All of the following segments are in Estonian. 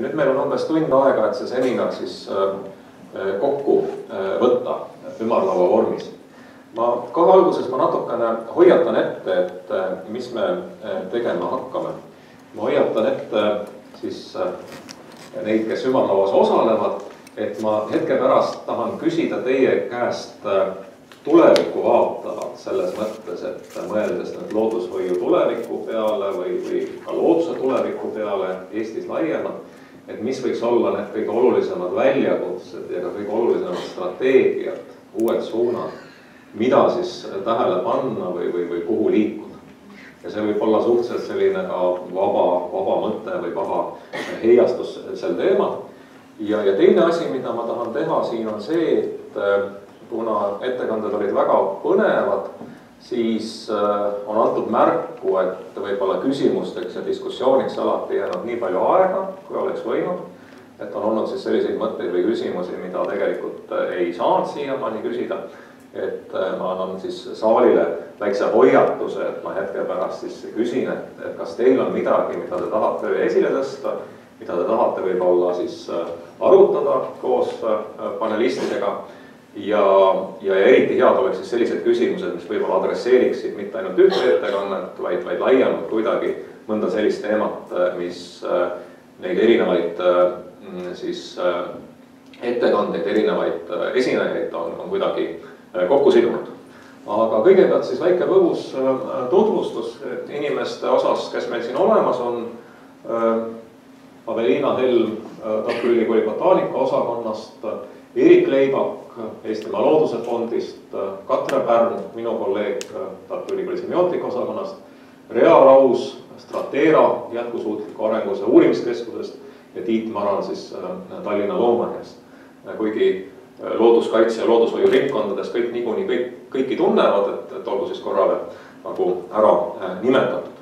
ja nüüd meil on umbes tund aega, et see seminar siis kokku võtta ümarlaua vormis. ma kohe alguses ma natukene hoiatan ette, et mis me tegema hakkame. ma hoiatan ette siis neid, kes ümarlauas osalevad, et ma hetke pärast tahan küsida teie käest tulevikku vaatavalt selles mõttes, et mõeldes nüüd loodushoiu tuleviku peale või, või ka looduse tuleviku peale Eestis laiemalt, et mis võiks olla need kõige olulisemad väljakutsed ja ka kõige olulisemad strateegiad, uued suunad, mida siis tähele panna või, või, või kuhu liikuda. ja see võib olla suhteliselt selline ka vaba, vaba mõte või vaba heiastus sel teemal. ja, ja teine asi, mida ma tahan teha siin on see, et kuna ettekanded olid väga põnevad, siis äh, on antud märku, et võib-olla küsimusteks ja diskussiooniks alati jäänud nii palju aega, kui oleks võinud. et on olnud siis selliseid mõtteid või küsimusi, mida tegelikult äh, ei saanud siiamaani küsida. et äh, ma annan siis saalile väikse hoiatuse, et ma hetke pärast siis küsin, et, et kas teil on midagi, mida te tahate esile tõsta, mida te tahate võib-olla siis arutada koos panelistidega ja, ja eriti head oleks siis sellised küsimused, mis võib-olla adresseeriksid mitte ainult ühte ettekannet, vaid, vaid laiemalt kuidagi mõnda sellist teemat, mis äh, neid erinevaid äh, siis äh, ettekandeid, erinevaid esinejaid on, on kuidagi kokku sidunud. aga kõigepealt siis väike põgus tutvustus inimeste osas, kes meil siin olemas on. Aveliina Helm Tartu Ülikooli botaanika osakonnast, Erik Leibak Eestimaa Looduse Fondist, Katre Pärn, minu kolleeg Tartu Ülikooli semiootika osakonnast, Rea Raus Stratera jätkusuutliku arenguse uurimiskeskusest ja Tiit Maran siis äh, Tallinna Loomaaiast. kuigi äh, looduskaitse ja loodushoiu ringkondades kõik niikuinii kõik, kõiki tunnevad, et, et olgu siis korra veel nagu ära äh, nimetatud.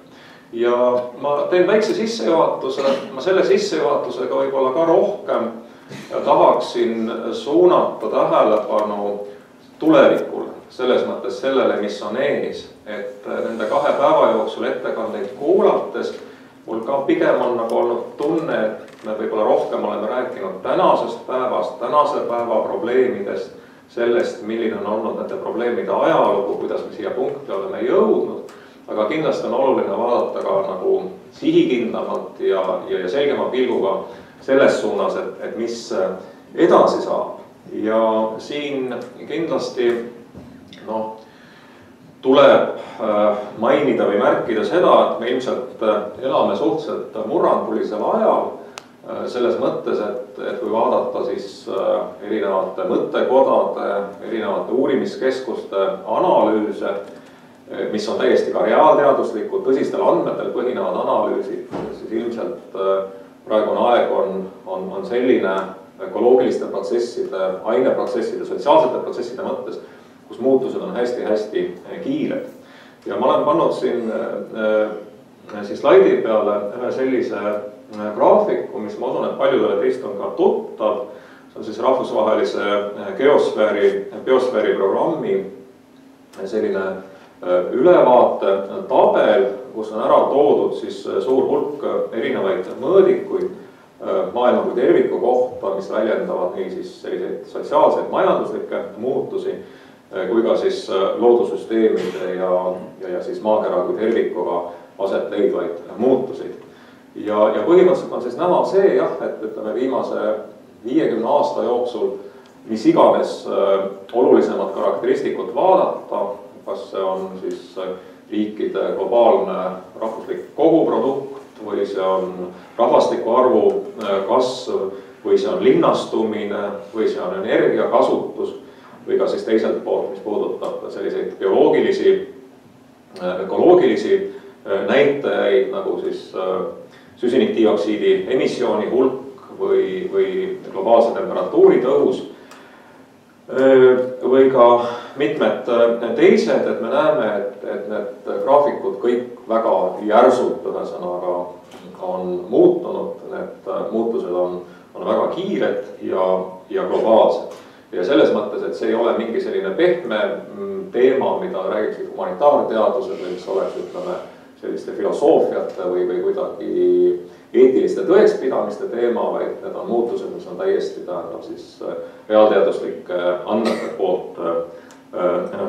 ja ma teen väikse sissejuhatuse, ma selle sissejuhatusega võib-olla ka rohkem ja tahaksin suunata tähelepanu tulevikule, selles mõttes sellele, mis on ees, et nende kahe päeva jooksul ettekandeid kuulates mul ka pigem on nagu olnud tunne, et me võib-olla rohkem oleme rääkinud tänasest päevast, tänase päeva probleemidest, sellest, milline on olnud nende probleemide ajalugu, kuidas me siia punkti oleme jõudnud, aga kindlasti on oluline vaadata ka nagu sihikindlamalt ja, ja, ja selgema pilguga selles suunas, et, et mis äh, edasi saab. ja siin kindlasti noh, tuleb äh, mainida või märkida seda, et me ilmselt äh, elame suhteliselt murrangulisel ajal selles mõttes, et, et kui vaadata siis erinevate mõttekodade, erinevate uurimiskeskuste analüüse, mis on täiesti ka reaalteaduslikud, tõsistel andmetel põhinevad analüüsid, siis ilmselt praegune aeg on, on, on selline ökoloogiliste protsesside, aineprotsesside, sotsiaalsete protsesside mõttes, kus muutused on hästi-hästi kiired. ja ma olen pannud siin äh, siis slaidi peale ühe sellise graafiku, mis ma usun, et paljudele teist on ka tuttav. see on siis rahvusvahelise geosfääri, biosfääri programmi selline ülevaate tabel kus on ära toodud siis äh, suur hulk äh, erinevaid mõõdikuid äh, maailma kui terviku kohta, mis väljendavad nii siis selliseid sotsiaalseid, majanduslikke muutusi kui ka siis loodussüsteemide ja, ja, ja siis maakera kui tervikuga aset leidvaid muutuseid. ja, ja põhimõtteliselt on siis näha see jah, et ütleme viimase viiekümne aasta jooksul mis iganes olulisemat karakteristikut vaadata, kas see on siis riikide globaalne rahvuslik koguprodukt või see on rahvastiku arvu äh, kasv või see on linnastumine või see on energiakasutus või ka siis teiselt poolt, mis puudutab selliseid bioloogilisi, äh, ökoloogilisi äh, näitajaid nagu siis süsinikdioksiidi emissiooni hulk või, või globaalse temperatuuri tõus või ka mitmed teised, et me näeme, et, et need graafikud kõik väga järsult, ühesõnaga, on muutunud, need muutused on, on väga kiired ja, ja globaalsed. ja selles mõttes, et see ei ole mingi selline pehme mm, teema, mida räägiksid humanitaarteadused või mis oleks, ütleme, selliste filosoofiate või, või kuidagi eetiliste tõekspidamiste teema, vaid need on muutused, mis on täiesti, tähendab siis reaalteaduslike andmete poolt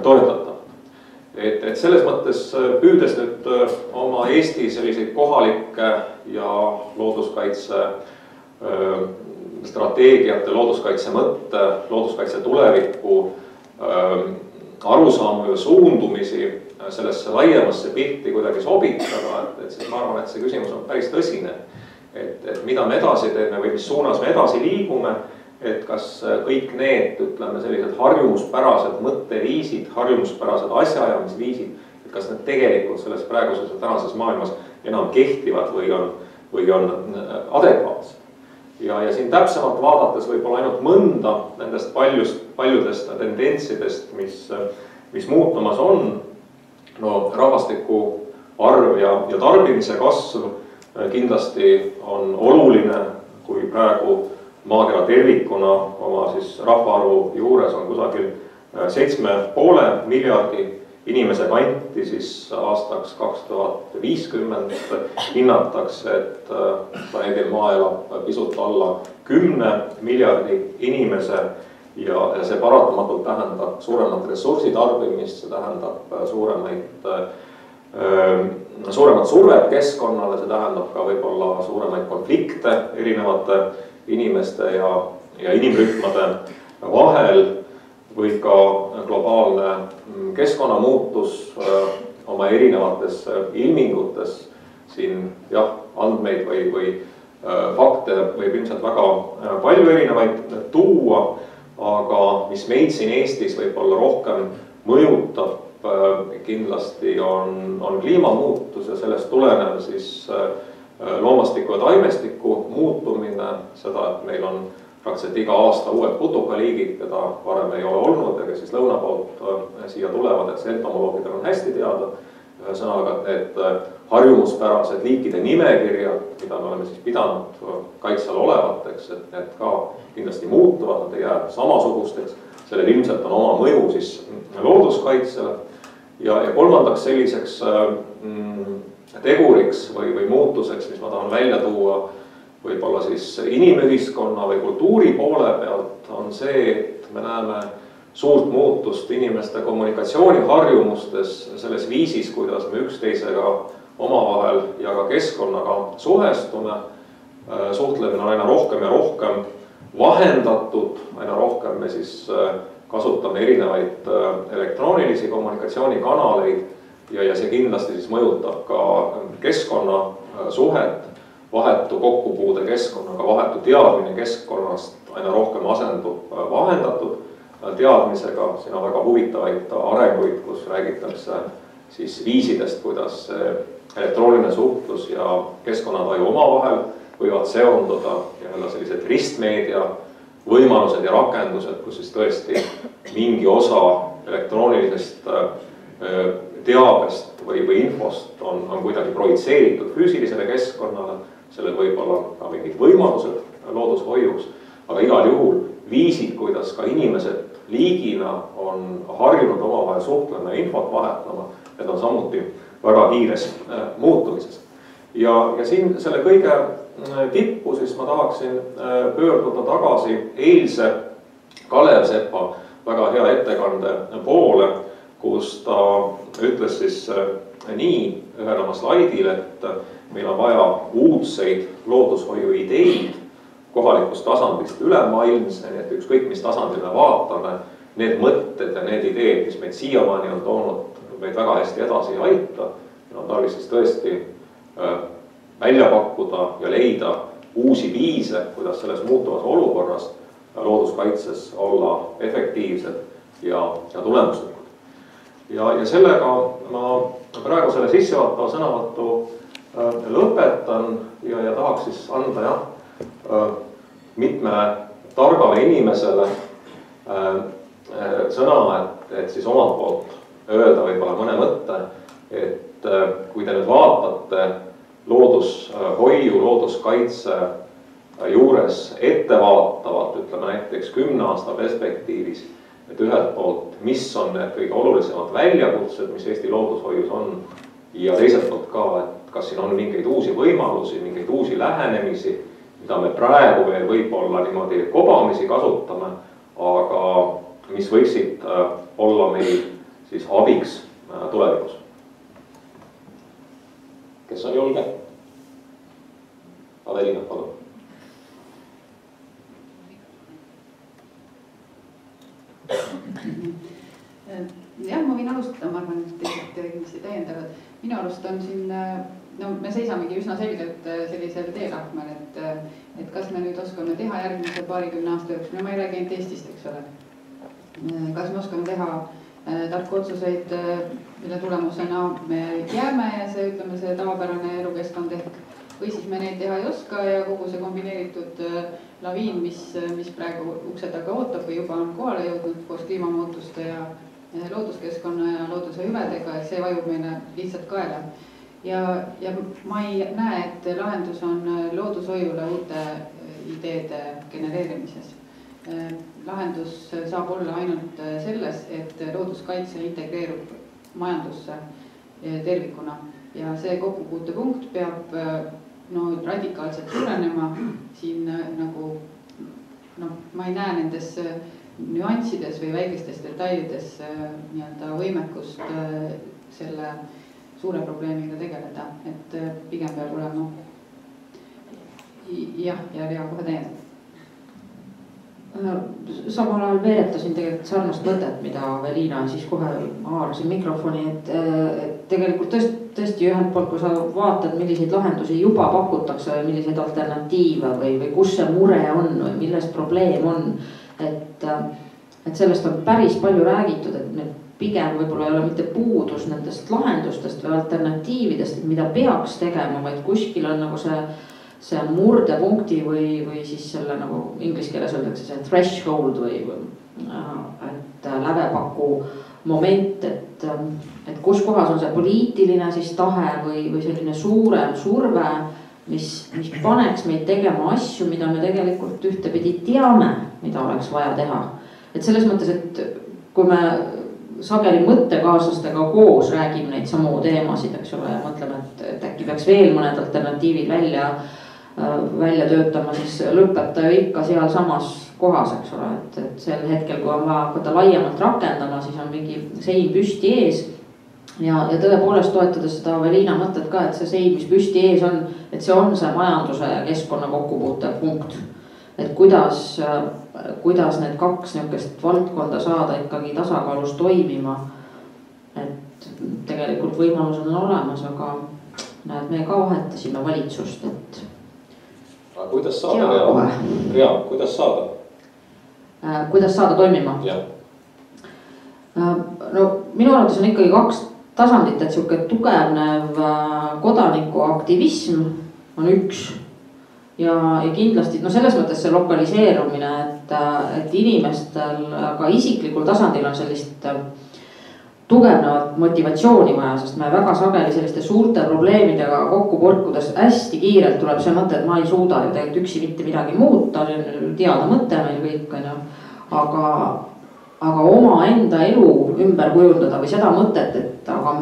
toetatav. et, et selles mõttes püüdes nüüd oma Eesti selliseid kohalikke ja looduskaitse strateegiate, looduskaitse mõtte, looduskaitse tuleviku arusaamu ja suundumisi sellesse laiemasse pilti kuidagi sobitada, et, et siis ma arvan, et see küsimus on päris tõsine. et, et mida me edasi teeme või mis suunas me edasi liigume, et kas kõik need, ütleme, sellised harjumuspärased mõtteviisid, harjumuspärased asjaajamisviisid, et kas need tegelikult selles praeguses ja tänases maailmas enam kehtivad või on, või on adekvaatsed ja, ja siin täpsemalt vaadates võib-olla ainult mõnda nendest paljust, paljudest tendentsidest, mis, mis muutumas on. No rahvastiku arv ja, ja tarbimise kasv kindlasti on oluline, kui praegu maakera tervikuna oma siis rahvaarvu juures on kusagil seitsme poole miljardi inimese kanti, siis aastaks kaks tuhat viiskümmend hinnatakse, et äh, planeedil Maa elab pisut alla kümne miljardi inimese ja, ja see paratamatult tähendab suuremat ressursitarbimist, see tähendab äh, suuremaid äh, suuremat survet keskkonnale, see tähendab ka võib-olla suuremaid konflikte erinevate inimeste ja, ja inimrühmade vahel. Või ka globaalne mm, keskkonnamuutus äh, oma erinevates äh, ilmingutes. Siin jah, andmeid või, või äh, fakte võib ilmselt väga palju erinevaid tuua, aga mis meid siin Eestis võib-olla rohkem mõjutab kindlasti on, on kliimamuutus ja sellest tulenev siis loomastiku ja taimestiku muutumine, seda, et meil on praktiliselt iga aasta uued putukaliigid, keda varem ei ole olnud ja kes siis lõuna poolt äh, siia tulevad, et see entomoloogidel on hästi teada. Ühesõnaga, et äh, harjumuspärased liikide nimekirjad, mida me oleme siis pidanud äh, kaitse all olevateks, et need ka kindlasti muutuvad, nad ei jää samasugusteks. sellel ilmselt on oma mõju siis looduskaitsele. ja, ja kolmandaks selliseks mm, teguriks või, või muutuseks, mis ma tahan välja tuua võib-olla siis inimühiskonna või kultuuri poole pealt on see, et me näeme suurt muutust inimeste kommunikatsiooniharjumustes, selles viisis, kuidas me üksteisega omavahel ja ka keskkonnaga suhestume. suhtlemine on aina rohkem ja rohkem vahendatud, aina rohkem me siis kasutame erinevaid elektroonilisi kommunikatsioonikanaleid ja, ja see kindlasti siis mõjutab ka keskkonnasuhet vahetu kokkupuude keskkonnaga, vahetu teadmine keskkonnast aina rohkem asendub äh, vahendatud. äh, teadmisega, siin on väga huvitavaid arenguid, kus räägitakse siis viisidest, kuidas elektrooniline suhtlus ja keskkonnataju omavahel võivad seonduda nii-öelda sellised ristmeedia võimalused ja rakendused, kus siis tõesti mingi osa elektroonilisest äh, teabest või, või infost on, on kuidagi projitseeritud füüsilisele keskkonnale. Sellel võib olla ka mingid võimalused loodushoiuks, aga igal juhul viisid, kuidas ka inimesed liigina on harjunud omavahel suhtlema ja infot vahetama, need on samuti väga kiires äh, muutumises. ja, ja siin selle kõige äh, tippu siis ma tahaksin äh, pöörduda tagasi eilse Kalev Sepa väga hea ettekande poole, kus ta ütles siis nii ühel oma slaidil, et meil on vaja uudseid loodushoiu ideid kohalikust tasandist ülemaailmse, nii et ükskõik, mis tasandil me vaatame, need mõtted ja need ideed, mis meid siiamaani on toonud, meid väga hästi edasi ei aita. on tarvis siis tõesti äh, välja pakkuda ja leida uusi viise, kuidas selles muutuvas olukorras looduskaitses olla efektiivsed ja, ja tulemuslikud. ja, ja sellega ma praegu selle sissejuhatava sõnavõtu Äh, lõpetan ja, ja tahaks siis anda jah, äh, mitmele targale inimesele sõna, et, et siis omalt poolt öelda võib-olla mõne mõtte, et kui te nüüd vaatate loodushoiu, looduskaitse juures ettevaatavalt, ütleme näiteks kümne aasta perspektiivis, et ühelt poolt, mis on need kõige olulisemad väljakutsed, mis Eesti loodushoius on ja teiselt poolt ka, et kas siin on mingeid uusi võimalusi, mingeid uusi lähenemisi, mida me praegu veel võib-olla niimoodi kobamisi kasutame, aga mis võiksid olla meil siis abiks tulevikus. kes on julge? Avelina, palun. jah, ma võin alustada, ma arvan, et teised kindlasti täiendavad. minu arust on siin, no me seisamegi üsna selgelt sellisel teelahkmel, et, et kas me nüüd oskame teha järgmise paarikümne aasta jooksul, no ma ei räägi ainult Eestist, eks ole. kas me oskame teha tarku otsuseid, mille tulemusena me jääme ja see, ütleme, see tavapärane elukeskkond ehk või siis me neid teha ei oska ja kogu see kombineeritud laviin, mis, mis praegu ukse taga ootab või juba on kohale jõudnud koos kliimamuutuste ja looduskeskkonna ja looduse hüvedega, et see vajub meile lihtsalt kaela. Ja, ja ma ei näe, et lahendus on loodushoiule uute ideede genereerimises. lahendus saab olla ainult selles, et looduskaitse integreerub majandusse tervikuna ja see kokkupuutepunkt peab no radikaalselt suurenema siin nagu noh, ma ei näe nendes nüanssides või väikestes detailides nii-öelda võimekust selle suure probleemiga tegeleda, et pigem peab olema jah, ja Lea kohe täiendab samal ajal veeretasin tegelikult sarnast mõtet, mida Velina siis kohe haarasin mikrofoni, et, et tegelikult tõesti, tõesti ühelt poolt, kui sa vaatad, milliseid lahendusi juba pakutakse milliseid alternatiive või, või kus see mure on või milles probleem on. et, et sellest on päris palju räägitud, et nüüd pigem võib-olla ei ole mitte puudus nendest lahendustest või alternatiividest, mida peaks tegema, vaid kuskil on nagu see see murdepunkti või, või siis selle nagu inglise keeles öeldakse see threshold või, või et lävepaku moment, et, et kus kohas on see poliitiline siis tahe või, või selline suurem surve, mis, mis paneks meid tegema asju, mida me tegelikult ühtepidi teame, mida oleks vaja teha. et selles mõttes, et kui me sageli mõttekaaslastega koos räägime neid samu teemasid, eks ole, ja mõtleme, et, et äkki peaks veel mõned alternatiivid välja Äh, välja töötama, siis lõpeb ta ju ikka sealsamas kohas, eks ole, et, et sel hetkel, kui on vaja hakata laiemalt rakendama, siis on mingi sein püsti ees. ja, ja tõepoolest toetades seda Aveliina mõtet ka, et see sein, mis püsti ees on, et see on see majanduse ja keskkonna kokkupuutepunkt. Et kuidas, kuidas need kaks nihukest valdkonda saada ikkagi tasakaalus toimima. et tegelikult võimalused on olemas, aga näed, me ka vahetasime valitsust, et aga kuidas saada, Rea, Rea, kuidas saada äh,? kuidas saada toimima? äh,. no minu arvates on ikkagi kaks tasandit, et sihuke tugevnev äh, kodanikuaktivism on üks. Ja, ja kindlasti no selles mõttes see lokaliseerumine, et, et inimestel ka isiklikul tasandil on sellist äh, tugevnevat motivatsiooni vaja, sest me väga sageli selliste suurte probleemidega kokku põrkudes hästi kiirelt tuleb see mõte, et ma ei suuda ju tegelikult üksi mitte midagi muuta, teada mõte meil kõik on ju. aga, aga omaenda elu ümber kujundada või seda mõtet, et aga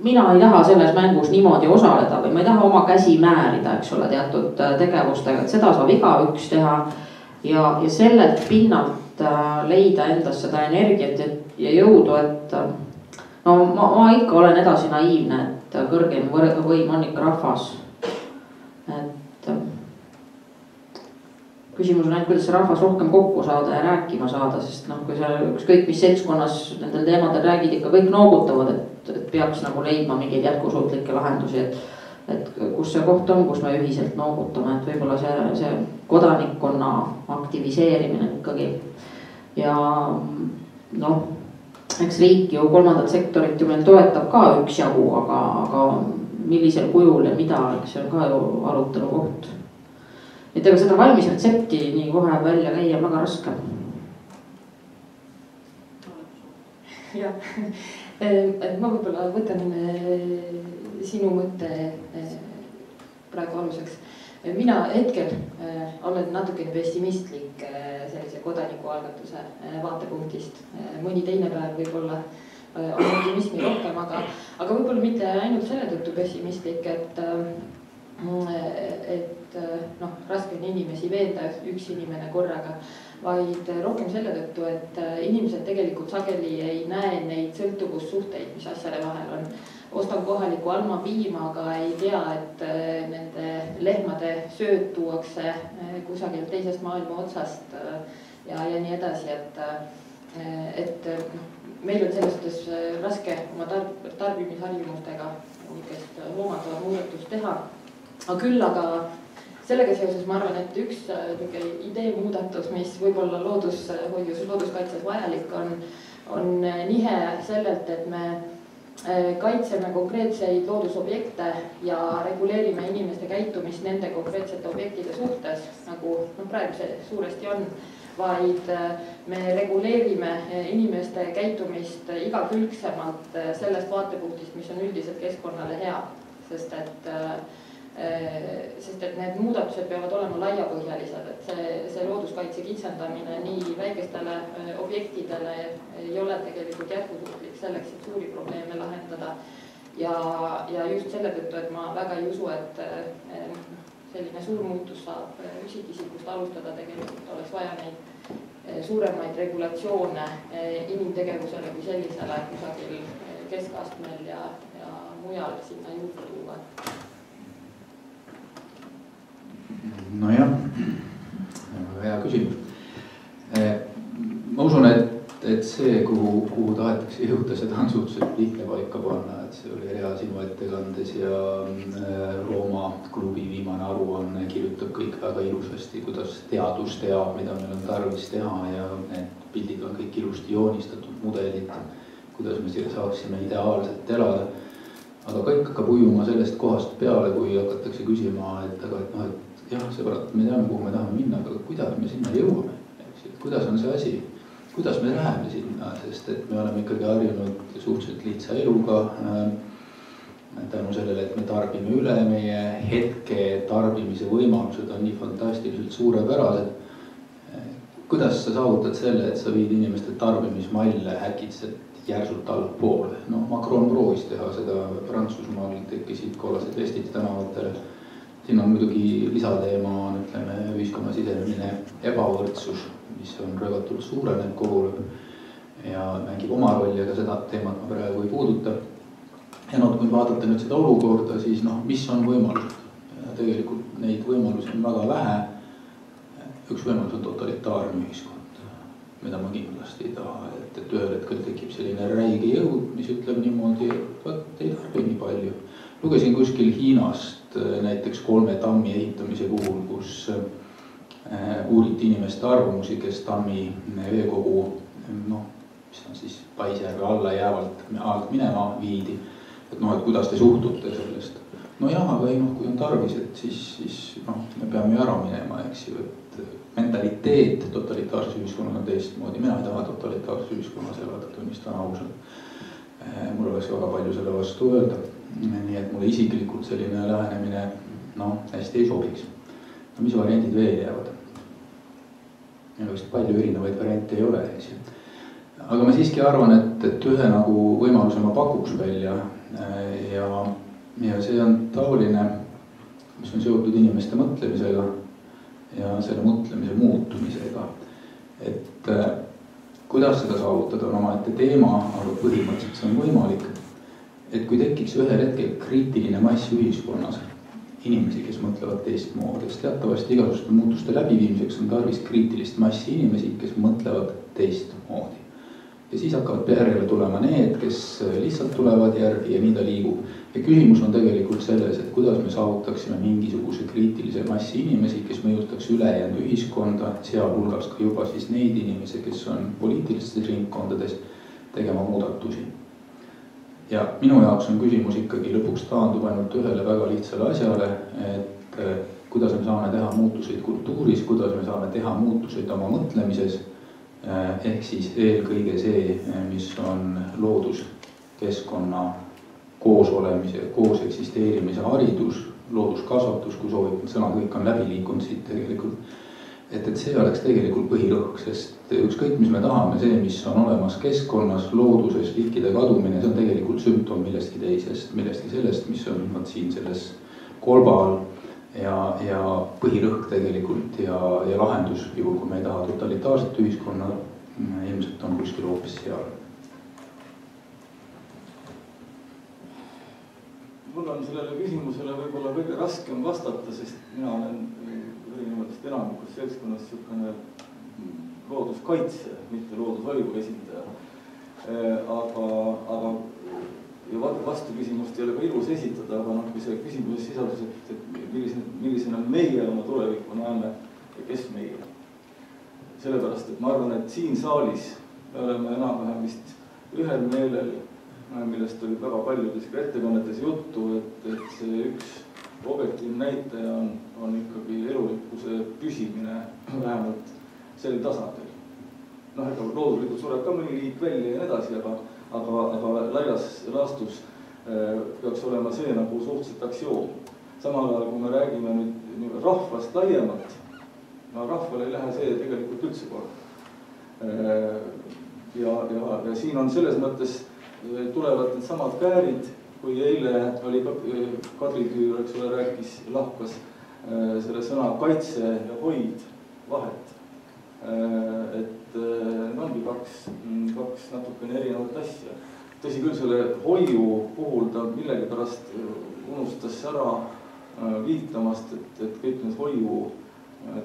mina ei taha selles mängus niimoodi osaleda või ma ei taha oma käsi määrida, eks ole, teatud tegevustega, et seda saab igaüks teha. ja, ja sellelt pinnalt äh, leida endas seda energiat, et ja jõudu, et no ma, ma ikka olen edasi naiivne, et kõrgeim võim on ikka rahvas. et küsimus on ainult, kuidas see rahvas rohkem kokku saada ja rääkima saada, sest noh, kui sa ükskõik mis seltskonnas nendel teemadel räägid, ikka kõik noogutavad, et, et peaks nagu leidma mingeid jätkusuutlikke lahendusi, et. et kus see koht on, kus me ühiselt noogutame, et võib-olla see, see kodanikkonna aktiviseerimine ikkagi ja noh eks riik ju kolmandat sektorit ju meil toetab ka üksjagu, aga, aga millisel kujul ja mida, eks see on ka ju arutelu koht. et ega seda valmis retsepti nii kohe välja käia on väga raske. jah, et ma võib-olla võtan eh, sinu mõtte eh, praegu aluseks mina hetkel olen natukene pessimistlik sellise kodanikualgatuse vaatepunktist. mõni teine päev võib-olla on optimismi rohkem, aga, aga võib-olla mitte ainult selle tõttu pessimistlik, et, et noh, raske on inimesi veenda, üks inimene korraga, vaid rohkem selle tõttu, et inimesed tegelikult sageli ei näe neid sõltuvussuhteid, mis asjade vahel on ostan kohaliku Alma piima, aga ei tea, et nende lehmade sööt tuuakse kusagilt teisest maailma otsast ja, ja nii edasi, et, et noh, meil on selles suhtes raske oma tarb-, tarbimisharjumustega niisugust hoomatavat muudatust teha. aga küll aga sellega seoses ma arvan, et üks niisugune idee muudatus, mis võib-olla loodushoius, looduskaitses vajalik on, on nihe sellelt, et me kaitseme konkreetseid loodusobjekte ja reguleerime inimeste käitumist nende konkreetsete objektide suhtes, nagu noh, praegu see suuresti on vaid äh, me reguleerime äh, inimeste käitumist igakülgsemalt äh, sellest vaatepunktist, mis on üldiselt keskkonnale hea. sest et, sest et need muudatused peavad olema laiapõhjalised, et see, see looduskaitse kitsendamine nii väikestele objektidele ei ole tegelikult jätkusuutlik selleks, et suuri probleeme lahendada. ja, ja just selle tõttu, et ma väga ei usu, et selline suur muutus saab äh, üksikisikust alustada, tegelikult oleks vaja neid äh, suuremaid regulatsioone äh, inimtegevusele kui sellisele kusagil keskastmel ja, ja mujal sinna juurde tuua. Nojah, hea küsimus. ma usun, et et see, kuhu, kuhu tahetakse jõuda, seda on suhteliselt lihtne paika panna, et see oli hea sinu ettekandes ja äh, Rooma klubi viimane aruanne kirjutab kõik väga ilusasti, kuidas teadus teab, mida meil on tarvis teha ja need pildid on kõik ilusti joonistatud, mudelid, kuidas me siia saaksime ideaalselt elada. aga kõik hakkab ujuma sellest kohast peale, kui hakatakse küsima, et aga, et noh, et jah, sõbrad, me teame, kuhu me tahame minna, aga kuidas me sinna jõuame, eks ju, kuidas on see asi? Kuidas me läheme sinna, sest et me oleme ikkagi harjunud suhteliselt lihtsa eluga äh,. tänu sellele, et me tarbime üle, meie hetke tarbimise võimalused on nii fantastiliselt suurepärased. Kuidas sa saavutad selle, et sa viid inimeste tarbimismalle äkitselt järsult allapoole, noh, Macron proovis teha seda Prantsusmaal, tekkisid kollased vestid tänavatele. Siin on muidugi lisateema on, ütleme, ühiskonna sisemine ebavõrdsus mis on röögatult suurenev kogu aeg ja mängib oma rolli, aga seda teemat ma praegu ei puuduta. ja noh, kui vaadata nüüd seda olukorda, siis noh, mis on võimalused? tegelikult neid võimalusi on väga vähe. üks võimalus on totalitaarne ühiskond, mida ma kindlasti ei taha, et, et ühel hetkel tekib selline räige jõud, mis ütleb niimoodi, et vot ei tarbi nii palju. lugesin kuskil Hiinast näiteks kolme tammi ehitamise puhul, kus Äh, uuriti inimeste arvamusi, kes Tammi veekogu noh, mis on siis Paisjärve alla jäävalt alt minema viidi. et noh, et kuidas te suhtute sellest. nojah, aga ei noh, kui on tarvis, et siis, siis noh, me peame ju ära minema, eks ju, et mentaliteet totalitaarses ühiskonnas on teistmoodi, mina ei taha totalitaarses ühiskonnas elada, tunnistan ausalt. Äh, mul oleks väga palju selle vastu öelda, nii et mulle isiklikult selline lähenemine noh, hästi ei sobiks. no mis variandid veel jäävad? ja vist palju erinevaid variante ei ole, eks ju. aga ma siiski arvan, et, et ühe nagu võimaluse ma pakuks välja äh, ja, ja see on taoline, mis on seotud inimeste mõtlemisega ja selle mõtlemise muutumisega. et äh, kuidas seda saavutada, on omaette teema, aga põhimõtteliselt see on võimalik. Et kui tekiks ühel hetkel kriitiline mass ühiskonnas inimesi, kes mõtlevad teistmoodi, sest teatavasti igasuguste muutuste läbiviimiseks on tarvis kriitilist massi inimesi, kes mõtlevad teistmoodi. ja siis hakkavad järjele tulema need, kes lihtsalt tulevad järgi ja nii ta liigub. ja küsimus on tegelikult selles, et kuidas me saavutaksime mingisuguse kriitilise massi inimesi, kes mõjutaks ülejäänud ühiskonda, sealhulgas ka juba siis neid inimesi, kes on poliitilistes ringkondades tegema muudatusi ja minu jaoks on küsimus ikkagi lõpuks taandub ainult ühele väga lihtsale asjale, et eh, kuidas me saame teha muutuseid kultuuris, kuidas me saame teha muutuseid oma mõtlemises. Eh, ehk siis eelkõige see, eh, mis on looduskeskkonna koosolemise, koos eksisteerimise haridus, looduskasvatus, kui soovib, sõnad kõik on läbi liikunud siit tegelikult. et, et see oleks tegelikult põhirõhk, sest ükskõik, mis me tahame, see, mis on olemas keskkonnas, looduses, liikide kadumine, see on tegelikult sümptom millestki teisest, millestki sellest, mis on vot siin selles kolba all ja, ja põhirõhk tegelikult ja, ja lahendus, juhul kui me ei taha totalitaarset ühiskonna, ilmselt on kuskil hoopis seal. Mul on sellele küsimusele võib-olla kõige raskem vastata, sest mina olen erinevalt enamikust seltskonnast niisugune looduskaitse, mitte loodushoiu esindaja. aga, aga ja vastuküsimust ei ole ka ilus esitada, aga noh, kui see küsimuses sisaldus, et, et millise, millisena meie oma tulevikku näeme ja kes meie. sellepärast, et ma arvan, et siin saalis me oleme enam-vähem vist ühel meelel millest oli väga paljudes ka ettekannetes juttu, et, et see üks objektiivne näitaja on, on ikkagi elurikkuse püsimine vähemalt sel tasandil. noh, ega looduslikult sureb ka mõni liik välja ja nii edasi, aga, aga, aga laias laastus äh, peaks olema see nagu suhteliselt aktsioon. samal ajal, kui me räägime nüüd, rahvast laiemalt, no rahvale ei lähe see tegelikult üldse korda. Äh, ja, ja, ja siin on selles mõttes tulevad needsamad käärid, kui eile oli Kadri Küür, eks ole, rääkis, lahkas äh, selle sõna kaitse ja hoid vahet. Äh, et äh, need ongi kaks, kaks natukene erinevat asja. tõsi küll, selle hoiu puhul ta millegipärast unustas ära viitamast, et, et kõik need hoiu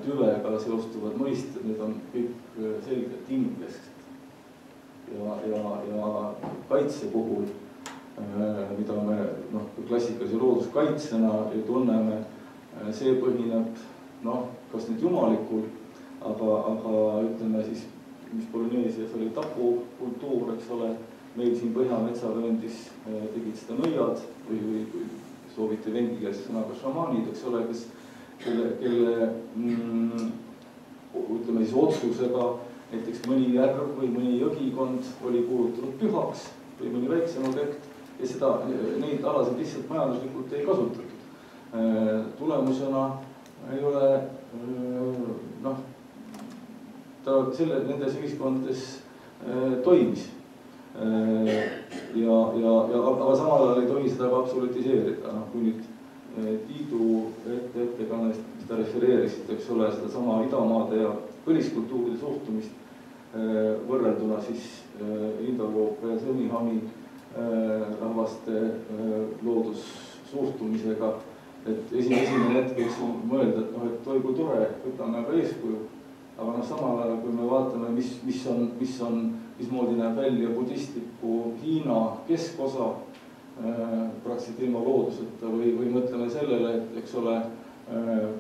tüvega seostuvad mõisted, need on kõik selgelt inimkesksed ja, ja, ja kaitse puhul, äh, mida me noh, klassikalise looduskaitsena tunneme, äh, see põhineb noh, kas nüüd jumalikul, aga, aga ütleme siis, mis Polüneesias oli tapukultuur, eks ole, meil siin Põhja-metsavööndis äh, tegid seda nõiad või, või kui soovite vendikeelse sõnaga šamaanid, eks ole, kes, kelle, kelle mm, ütleme siis otsusega näiteks mõni järv või mõni jõgikond oli kuulutatud pühaks või mõni väiksem objekt ja seda, neid alasid lihtsalt majanduslikult ei kasutatud. tulemusena ei ole noh, ta selle, nendes ühiskondades toimis. ja, ja, ja aga samal ajal ei tohi seda ka absolutiseerida, noh kui nüüd Tiidu ette ettekannest, mis ta refereerisid, eks ole, sedasama idamaade ja põliskultuuride suhtumist Äh, võrrelduna siis äh, Indo-Euroopa ja Semihami äh, rahvaste loodussuhtumisega. et esi, esimene hetk võiks mõelda, et noh, et oi kui tore, võtame aga eeskuju. Aga noh, samal ajal, kui me vaatame, mis, mis on, mis on, mismoodi näeb välja budistliku Hiina keskosa praktiliselt ilma looduseta või, või mõtleme sellele, et eks ole,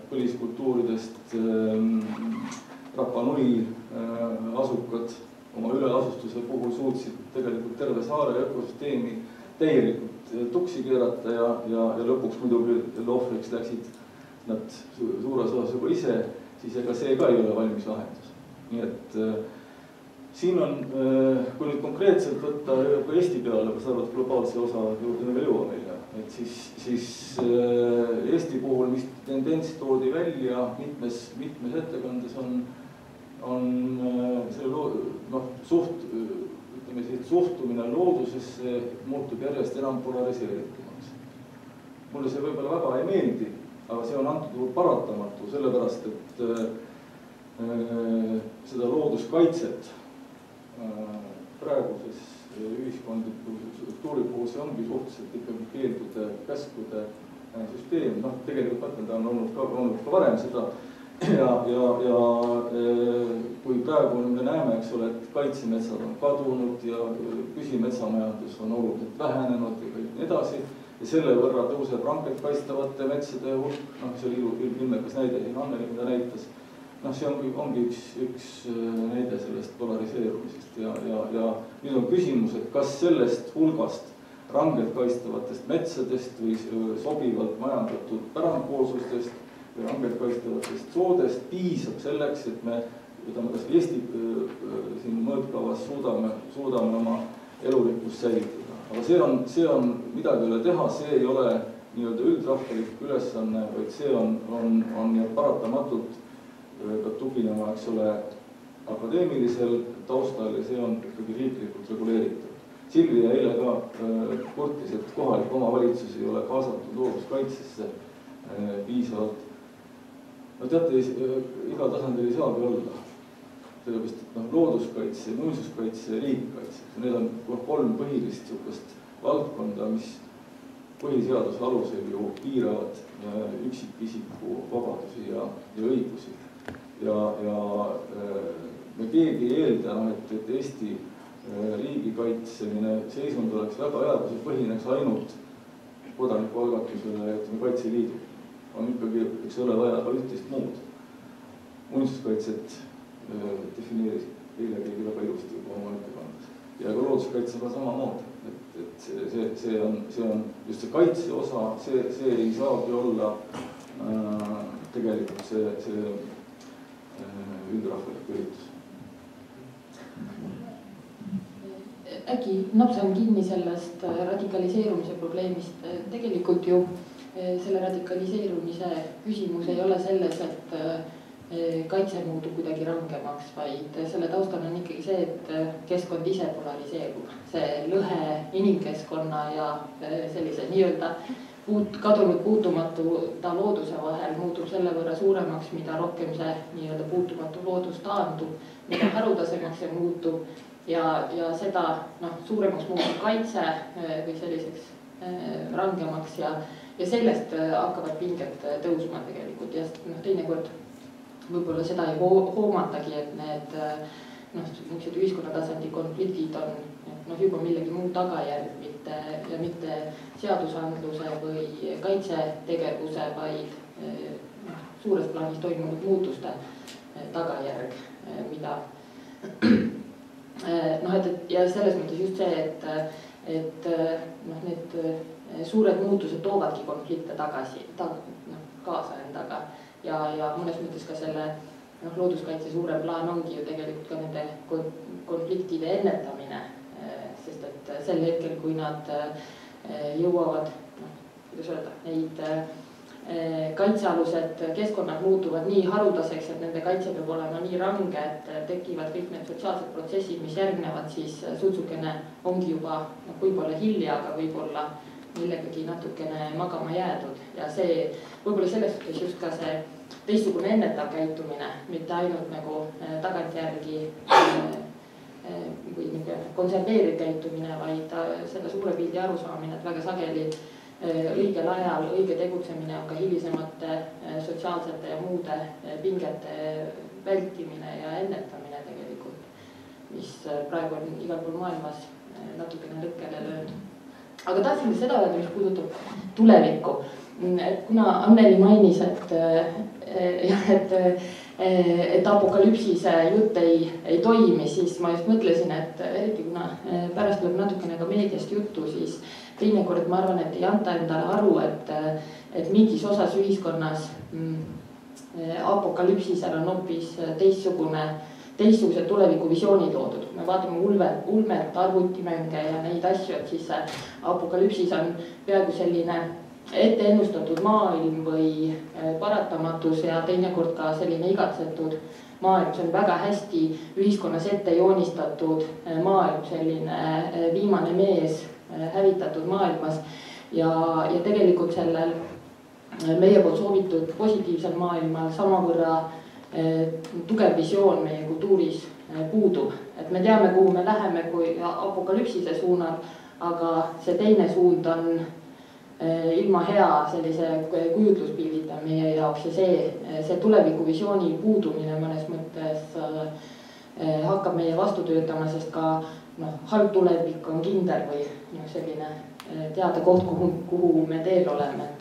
põliskultuuridest Rapa Nui äh, asukad oma üleasustuse puhul suutsid tegelikult terve saare ökosüsteemi täielikult äh, tuksi keerata ja, ja, ja lõpuks muidugi ohvriks läksid nad suures osas juba ise, siis ega see ka ei ole valmis lahendus. nii et äh, siin on äh,, kui nüüd konkreetselt võtta ka Eesti peale, ma saan aru, et globaalse osa juurde me veel jõuame hiljem, et siis, siis äh, Eesti puhul, mis tendents toodi välja mitmes, mitmes ettekandes, on on loo-, noh, suht-, ütleme siis suhtumine loodusesse muutub järjest enam polariseeritumaks. mulle see võib-olla väga ei meeldi, aga see on antud juhul paratamatu, sellepärast et äh, seda looduskaitset äh, praeguses ühiskondliku struktuuri puhul, see ongi suhteliselt ikkagi keeldude, käskude äh, süsteem, noh, tegelikult ma ütlen, ta on olnud ka, olnud ka varem seda. Ja, ja, ja kui praegu me näeme, eks ole, et kaitsemetsad on kadunud ja püsimetsamajandus on oluliselt vähenenud ja nii edasi, ja selle võrra tõuseb rangelt kaitstavate metsade hulk, noh, see oli ilmekas näide siin Anneli, mida näitas, noh, see ongi, ongi üks, üks eh, näide sellest polariseerumisest ja, ja, ja nüüd on küsimus, et kas sellest hulgast rangelt kaitstavatest metsadest või sobivalt majandatud pärandkooslustest või rangelt kaitstavatest soodest piisab selleks, et me võtame kas Eesti siin mõõtkavas suudame, suudame oma elurikkust säilitada. Aga see on, see on, midagi ei ole teha, see ei ole nii-öelda üldrahvalik ülesanne, vaid see on, on, on nii-öelda paratamatult peab tuginema, eks ole, akadeemilisel taustal ja see on ikkagi riiklikult reguleeritud. Silvia eile ka äh, kurtis, et kohalik omavalitsus ei ole kaasatud looduskaitsesse äh, piisavalt. no teate, igal tasandil ei saagi olla sellepärast, et noh, looduskaitse, muinsuskaitse ja riigikaitse, need on kolm põhilist niisugust valdkonda, mis põhiseaduse alusel ju piiravad üksikisiku vabadusi ja, ja õigusi. ja, ja äh, me keegi ei eelda, noh, et, et Eesti äh, riigikaitseline seisund oleks väga hea, kui see põhineks ainult kodanikualgatusele ütleme Kaitseliidul. on ikkagi, eks ole, vaja ka üht-teist muud. muinsuskaitset äh, defineeris eile keegi väga ilusti juba oma ettekandes. Ja ka looduskaitsega samamoodi. Et, et see, see, see on, see on just see kaitse osa, see, see ei saagi olla äh, tegelikult see, see äh, üldrahvalik üritus. äkki napsan kinni sellest äh, radikaliseerumise probleemist, äh, tegelikult ju äh, selle radikaliseerumise küsimus ei ole selles, et kaitse muutub kuidagi rangemaks, vaid selle taustal on ikkagi see, et keskkond ise polariseerub. see lõhe inimkeskkonna ja sellise nii-öelda puut-, kadunud puutumatuta looduse vahel muutub selle võrra suuremaks, mida rohkem see nii-öelda puutumatu loodus taandub, mida haruldasemaks see muutub ja, ja seda noh, suuremaks muutub kaitse või selliseks rangemaks ja, ja sellest hakkavad pinged tõusma tegelikult ja noh, teinekord võib-olla seda ei hoomatagi, et need noh, niisugused ühiskonna tasandi konfliktid on noh, juba millegi muu tagajärg, mitte ja mitte seadusandluse või kaitsetegevuse, vaid noh, suures plaanis toimunud muutuste tagajärg, mida noh, et, et ja selles mõttes just see, et, et noh, need suured muutused toovadki konflikte tagasi ta,, noh, kaasa endaga ja, ja mõnes mõttes ka selle noh, looduskaitse suurem plaan ongi ju tegelikult ka nende konfliktide ennetamine. sest et sel hetkel, kui nad eh, jõuavad, noh, kuidas öelda, neid eh, kaitsealused keskkonnad muutuvad nii haruldaseks, et nende kaitse peab olema nii range, et tekivad kõik need sotsiaalsed protsessid, mis järgnevad, siis sutsukene ongi juba noh, võib-olla hilja, aga võib-olla millegagi natukene magama jäädud ja see võib-olla selles suhtes just ka see teistsugune ennetav käitumine, mitte ainult nagu äh, tagantjärgi äh, äh, või niisugune konserveeriv käitumine, vaid selle suure pildi arusaamine, et väga sageli õigel ajal õige tegutsemine on ka hilisemate sotsiaalsete ja muude pingete vältimine ja ennetamine tegelikult, mis praegu on igal pool maailmas natukene lõkkele löönud. Aga tahtsin seda öelda, mis puudutab tulevikku. Et kuna Anneli mainis, et eh, jah, et, eh, et apokalüpsise jutt ei, ei toimi, siis ma just mõtlesin, et eriti kuna eh, pärast tuleb natukene ka meediast juttu, siis teinekord ma arvan, et ei anta endale aru, et, et mingis osas ühiskonnas mm, apokalüpsisel on hoopis teistsugune, teistsugused tulevikuvisioonid loodud. kui me vaatame ulmet, ulmet, arvutimänge ja neid asju, et siis apokalüpsis on peaaegu selline ette ennustatud maailm või äh, paratamatus ja teinekord ka selline igatsetud maailm, see on väga hästi ühiskonnas ette joonistatud äh, maailm, selline äh, viimane mees hävitatud maailmas. ja, ja tegelikult sellel meie poolt soovitud positiivsel maailmal samavõrra tugev visioon meie kultuuris puudub, et me teame, kuhu me läheme, kui apokalüpsise suunal, aga see teine suund on Eh, ilma hea sellise kujutluspildita meie jaoks ja see, see tulevikuvisiooni puudumine mõnes mõttes hakkab meie vastu töötama, sest ka noh, halb tulevik on kindel või noh, selline teada koht, kuhu, kuhu me teel oleme.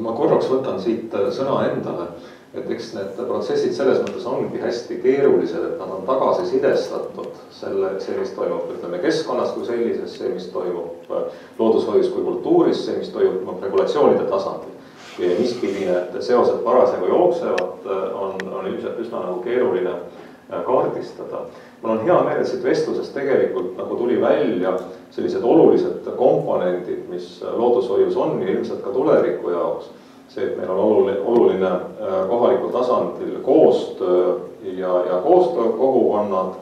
ma korraks võtan siit sõna endale et eks need protsessid selles mõttes ongi hästi keerulised, et nad on tagasisidestatud selle, see, mis toimub, ütleme keskkonnas kui sellises, see, mis toimub äh, loodushoius kui kultuuris, see, mis toimub regulatsioonide tasandil. ja mispidi need seosed parasjagu jooksevad, äh, on, on ilmselt üsna nagu keeruline äh, kaardistada. mul on hea meel, et siit vestlusest tegelikult nagu tuli välja sellised olulised komponendid, mis loodushoius on ja ilmselt ka tuleviku jaoks see, et meil on oluline, oluline äh, kohalikul tasandil koostöö ja, ja koostöökogukonnad,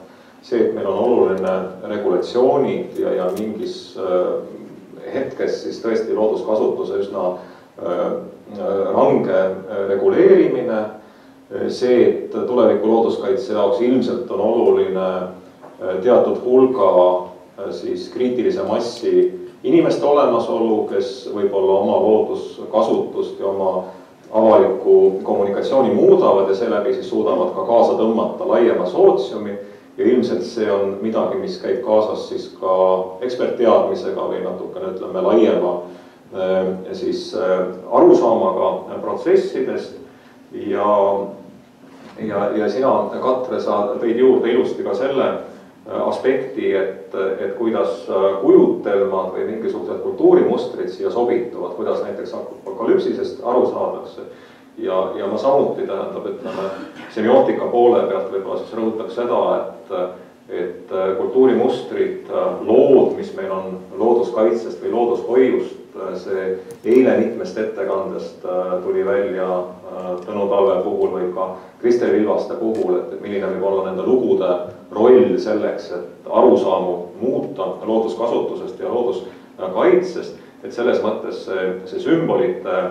see, et meil on oluline regulatsioonid ja, ja mingis hetkes siis tõesti looduskasutuse üsna range reguleerimine, see, et tuleviku looduskaitse jaoks ilmselt on oluline teatud hulga siis kriitilise massi inimeste olemasolu, kes võib-olla oma looduskasutust ja oma avalikku kommunikatsiooni muudavad ja seeläbi siis suudavad ka kaasa tõmmata laiema sootsiumi. ja ilmselt see on midagi, mis käib kaasas siis ka ekspertteadmisega või natukene ütleme laiema eh, siis eh, arusaamaga protsessidest ja, ja, ja sina, Katre, sa tõid juurde ilusti ka selle aspekti, et, et kuidas kujutelmad või mingisugused kultuurimustrid siia sobituvad, kuidas näiteks apokalüpsisest aru saadakse. ja, ja ma samuti tähendab, ütleme semiootika poole pealt võib-olla siis rõhutaks seda, et, et kultuurimustrid, lood, mis meil on looduskaitsest või loodushoiust, see eile mitmest ettekandest tuli välja Tõnu Talve puhul või ka Kristel Ilvaste puhul, et, et milline võib olla nende lugude roll selleks, et arusaamu muuta looduskasutusest ja looduskaitsest, et selles mõttes see, see sümbolite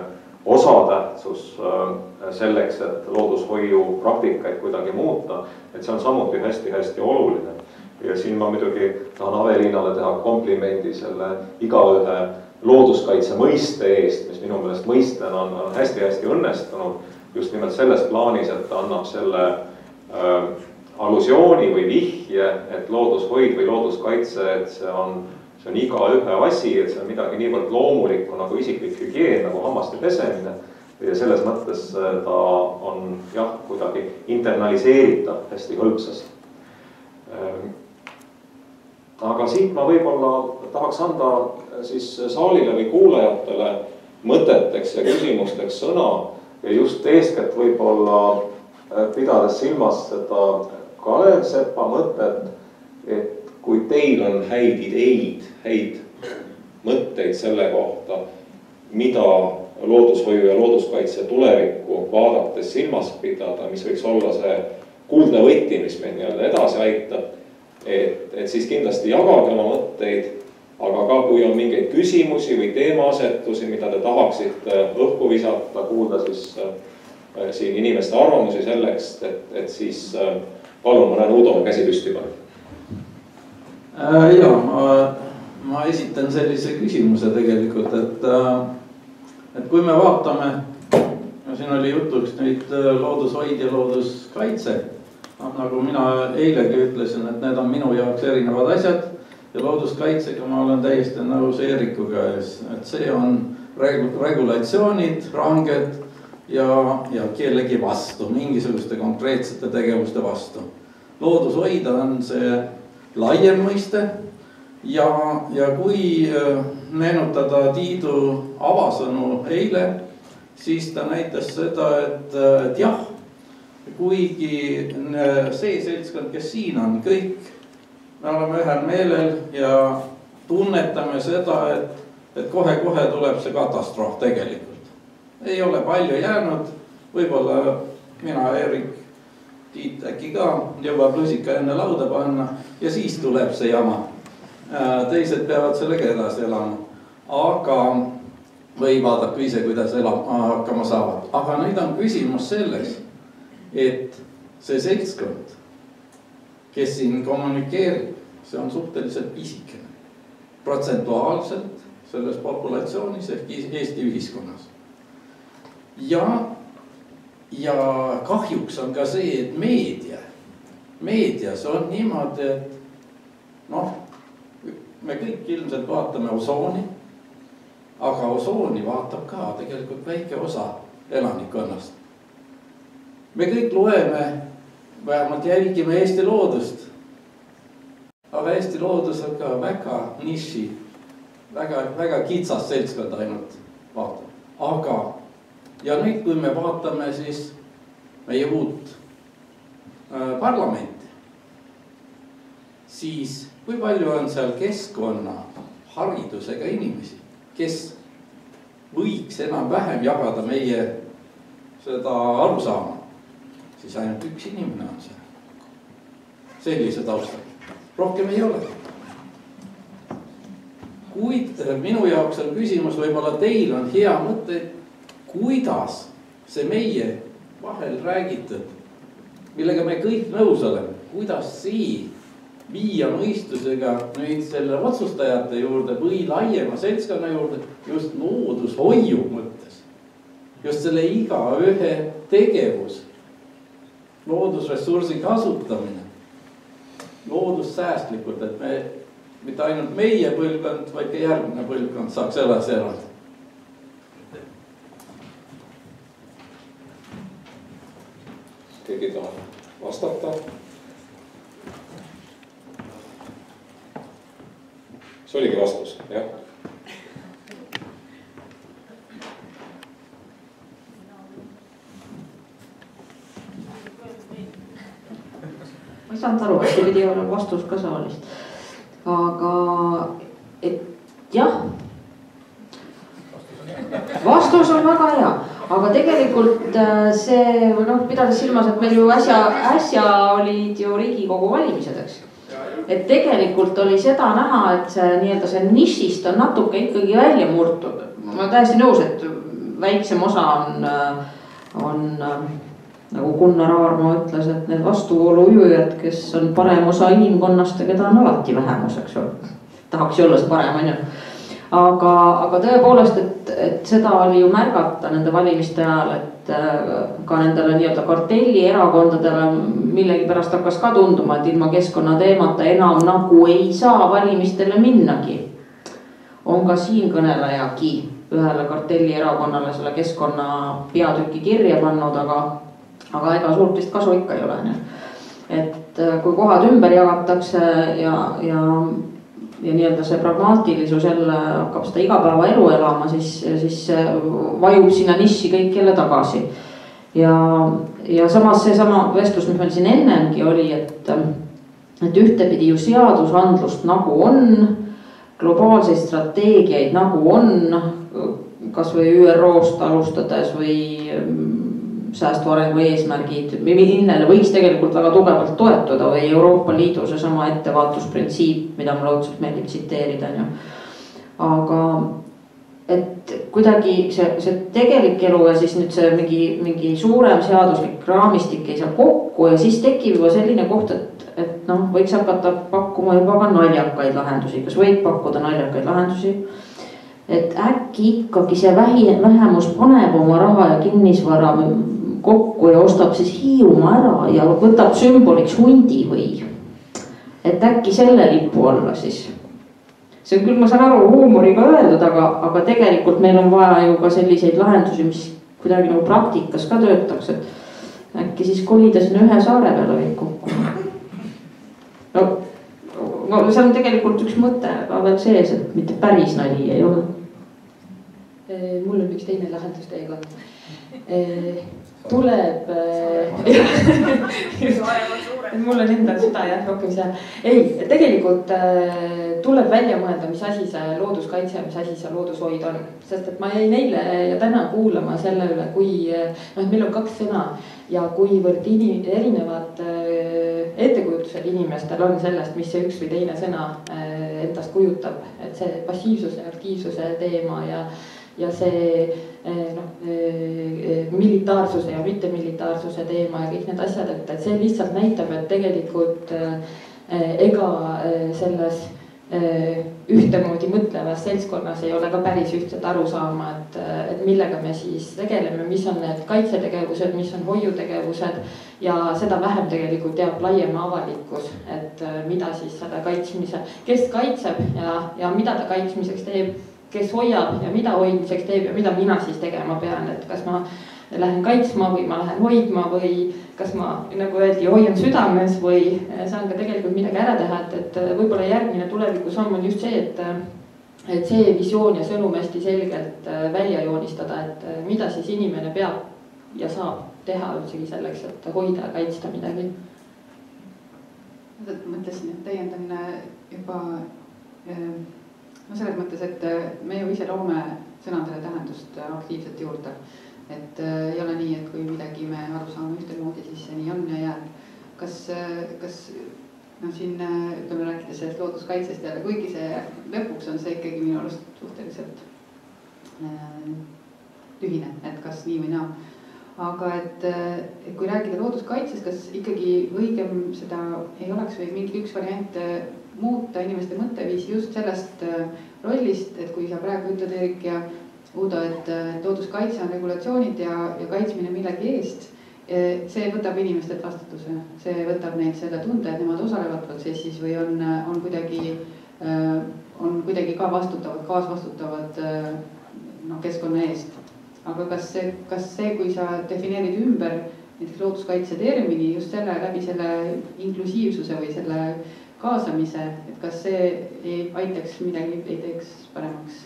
osatähtsus äh, selleks, et loodushoiu praktikaid kuidagi muuta, et see on samuti hästi-hästi oluline. ja siin ma muidugi tahan Aveliinale teha komplimendi selle igaühe looduskaitse mõiste eest, mis minu meelest mõistena on, on hästi-hästi õnnestunud just nimelt selles plaanis, et ta annab selle äh, allusiooni või vihje, et loodushoid või looduskaitse, et see on, see on igaühe asi, et see on midagi niivõrd loomulikku nagu isiklik hügieen, nagu hammaste pesemine. ja selles mõttes äh, ta on jah, kuidagi internaliseeritav hästi hõlpsasti. Ähm, aga siit ma võib-olla tahaks anda siis saalile või kuulajatele mõteteks ja küsimusteks sõna ja just eeskätt võib-olla äh, pidades silmas seda Kalev Sepa mõtet, et kui teil on häid ideid, häid mõtteid selle kohta, mida loodushoiu ja looduskaitse tulevikku vaadates silmas pidada, mis võiks olla see kuldne võti, mis meid nii-öelda edasi aitab. et, et siis kindlasti jagage oma mõtteid, aga ka kui on mingeid küsimusi või teemaasetusi, mida te tahaksite õhku visata, kuulda siis äh, siin inimeste arvamusi selleks, et, et siis äh, palun, ma näen, Uudo on käsi püsti pannud äh,. ja ma, ma esitan sellise küsimuse tegelikult, et äh,, et kui me vaatame, no siin oli jutuks nüüd äh, loodushoid ja looduskaitse. noh, nagu mina eilegi ütlesin, et need on minu jaoks erinevad asjad ja looduskaitsega ma olen täiesti nõus Eerikuga, et see on regu-, regulatsioonid, ranged ja, ja kellegi vastu, mingisuguste konkreetsete tegevuste vastu. loodushoida on see laiem mõiste ja, ja kui äh, meenutada Tiidu avasõnu eile, siis ta näitas seda, et, äh, et jah, kuigi äh, see seltskond, kes siin on, kõik me oleme ühel meelel ja tunnetame seda, et, et kohe-kohe tuleb see katastroof tegelikult ei ole palju jäänud, võib-olla mina, Erik, Tiit äkki ka jõuab lusika enne lauda panna ja siis tuleb see jama. teised peavad sellega edasi elama, aga või vaadaku ise, kuidas elama hakkama saavad, aga nüüd on küsimus selles, et see seltskond, kes siin kommunikeerib, see on suhteliselt pisikene. Protsentuaalselt selles populatsioonis ehk Eesti ühiskonnas ja, ja kahjuks on ka see, et meedia, meedias on niimoodi, et noh, me kõik ilmselt vaatame osooni. aga osooni vaatab ka tegelikult väike osa elanikkonnast. me kõik loeme, vähemalt jälgime Eesti loodust. aga Eesti loodus on ka väga niši, väga, väga kitsas seltskond ainult vaatab, aga ja nüüd, kui me vaatame siis meie uut äh, parlamenti, siis kui palju on seal keskkonna haridusega inimesi, kes võiks enam-vähem jagada meie seda arusaama. siis ainult üks inimene on seal. sellise taustaga, rohkem ei ole. kuid minu jaoks on küsimus, võib-olla teil on hea mõte, kuidas see meie vahel räägitud, millega me kõik nõus oleme, kuidas siin viia mõistusega nüüd selle otsustajate juurde või laiema seltskonna juurde just loodushoiu mõttes. just selle igaühe tegevus, loodusressursi kasutamine, loodussäästlikult, et me, mitte ainult meie põlvkond, vaid ka järgmine põlvkond saaks edasi elada. Keegi tahab vastata? see oligi vastus, jah. ma ei saanud aru, kas see pidi olema vastus ka saalist. aga, et jah. vastus on väga hea, aga tegelikult äh, see noh, pidades silmas, et meil ju äsja, äsja olid ju riigikogu valimised, eks et tegelikult oli seda näha, et see nii-öelda see nišist on natuke ikkagi välja murtud. ma olen täiesti nõus, et väiksem osa on, on nagu Gunnar Aarma ütles, et need vastuvoolu ujujad, kes on parem osa inimkonnast ja keda on alati vähemus, eks ju. tahaks ju olla see parem, on ju aga, aga tõepoolest, et, et seda oli ju märgata nende valimiste ajal, et äh, ka nendele nii-öelda kartellierakondadele millegipärast hakkas ka tunduma, et ilma keskkonnateemata enam nagu ei saa valimistele minnagi. on ka siinkõnelejagi ühele kartellierakonnale selle keskkonna peatüki kirja pannud, aga, aga ega suurt vist kasu ikka ei ole, on ju. et äh, kui kohad ümber jagatakse ja, ja ja nii-öelda see pragmaatilisus jälle hakkab seda igapäevaelu elama, siis, siis vajub sinna nišši kõik jälle tagasi. ja, ja samas seesama vestlus, mis meil siin ennemgi oli, et, et ühtepidi ju seadusandlust nagu on, globaalseid strateegiaid nagu on, kasvõi ÜRO-st alustades või säästva arengu eesmärgid, millele võiks tegelikult väga tugevalt toetuda või Euroopa Liidu seesama ettevaatusprintsiip, mida mulle õudselt meeldib tsiteerida, on ju. aga et kuidagi see, see tegelik elu ja siis nüüd see mingi, mingi suurem seaduslik raamistik ei saa kokku ja siis tekib juba selline koht, et, et noh, võiks hakata pakkuma juba ka naljakaid lahendusi, kas võib pakkuda naljakaid lahendusi et äkki ikkagi see vähi, vähemus paneb oma raha ja kinnisvara kokku ja ostab siis Hiiumaa ära ja võtab sümboliks hundi või. et äkki selle lipu alla siis. see on küll, ma saan aru, huumoriga öeldud, aga, aga tegelikult meil on vaja ju ka selliseid lahendusi, mis kuidagi nagu praktikas ka töötaks, et äkki siis kolida sinna ühe saare peale kõik kokku. no, no see on tegelikult üks mõte ka veel sees, et mitte päris nali ei ole. mul on üks teine lahendusteekond tuleb mul on endal süda jah rohkem seal. ei, tegelikult äh, tuleb välja mõelda, mis asi see looduskaitse mis asi see loodushoid on. sest et ma jäin eile ja täna kuulama selle üle, kui noh, et meil on kaks sõna ja kuivõrd inim-, erinevad äh, ettekujutused inimestel on sellest, mis see üks või teine sõna äh, endast kujutab. et see passiivsuse ja aktiivsuse teema ja ja see eh, noh, eh, militaarsuse ja mittemilitaarsuse teema ja kõik need asjad, et, et see lihtsalt näitab, et tegelikult eh, ega selles ühtemoodi mõtlevas seltskonnas ei ole ka päris ühtset arusaama, et, et millega me siis tegeleme, mis on need kaitsetegevused, mis on hoiutegevused. ja seda vähem tegelikult teab laiem avalikkus, et mida siis selle kaitsmise, kes kaitseb ja, ja mida ta kaitsmiseks teeb kes hoiab ja mida hoidmiseks teeb ja mida mina siis tegema pean, et kas ma lähen kaitsma või ma lähen hoidma või kas ma, nagu öeldi, hoian südames või saan ka tegelikult midagi ära teha, et, et võib-olla järgmine tulevikusamm on just see, et et see visioon ja sõnum hästi selgelt välja joonistada, et mida siis inimene peab ja saab teha üldsegi selleks, et hoida ja kaitsta midagi. mõtlesin, et täiendan juba no selles mõttes, et äh, me ju ise loome sõnadele tähendust äh, aktiivselt juurde. et äh, ei ole nii, et kui midagi me aru saame ühtemoodi, siis see nii on ja jääb. kas, kas noh, siin ütleme, rääkides sellest looduskaitsest jälle, kuigi see lõpuks on see ikkagi minu arust suhteliselt äh, tühine, et kas nii või naa. aga et, et kui rääkida looduskaitsest, kas ikkagi õigem seda ei oleks või mingi üks variant muuta inimeste mõtteviisi just sellest rollist, et kui sa praegu ütled, Eerik ja Uudo, et looduskaitse on regulatsioonid ja, ja kaitsmine millegi eest. see võtab inimestelt vastutuse, see võtab neilt selle tunde, et nemad osalevad protsessis või on, on kuidagi, on kuidagi ka vastutavad, kaasvastutavad noh, keskkonna eest. aga kas see, kas see, kui sa defineerid ümber näiteks looduskaitse termini just selle läbi selle inklusiivsuse või selle kaasamise, et kas see ei aitaks midagi, ei teeks paremaks?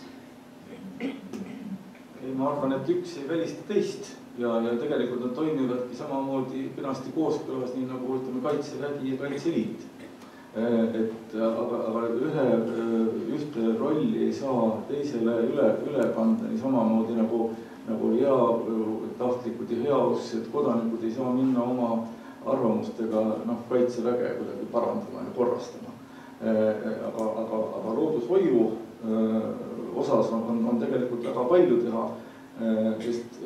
ei, ma arvan, et üks ei välista teist ja, ja tegelikult nad toimivadki samamoodi kenasti kooskõlas, nii nagu ütleme, Kaitsevägi ja Kaitseliit. et aga, aga ühe, ühte rolli ei saa teisele üle, üle kanda nii samamoodi nagu, nagu heatahtlikud ja heausksed kodanikud ei saa minna oma arvamustega noh, Kaitseväge kuidagi parandama ja korrastama. aga, aga, aga loodushoiu osas on, on, on tegelikult väga palju teha. sest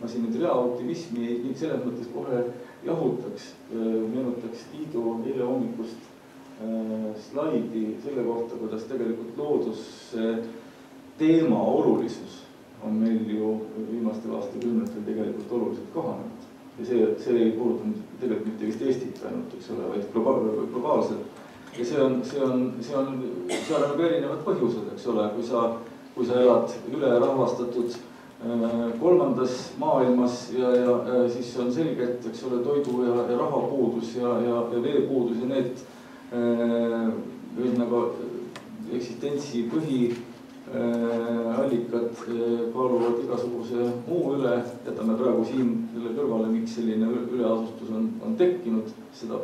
ma siin nüüd reaoptimismi ei, selles mõttes kohe jahutaks, meenutaks Tiidu eile hommikust slaidi selle kohta, kuidas tegelikult looduse teema olulisus on meil ju viimastel aastakümnetel tegelikult oluliselt kahanenud. Ja see, see ei puuduta tegelikult mitte vist Eestit ainult, eks ole, vaid globaal, globaalselt. Ja see on, see on, see on, seal on ka erinevad põhjused, eks ole, kui sa, kui sa elad ülerahvastatud äh, kolmandas maailmas ja, ja, ja siis on selge, et eks ole, toidu ja, ja rahapuudus ja, ja, ja veepuudus ja need äh, ühesõnaga eksistentsi põhiallikad kaaluvad igasuguse muu üle, jätame praegu siin selle kõrvale, miks selline üleasustus on, on tekkinud, seda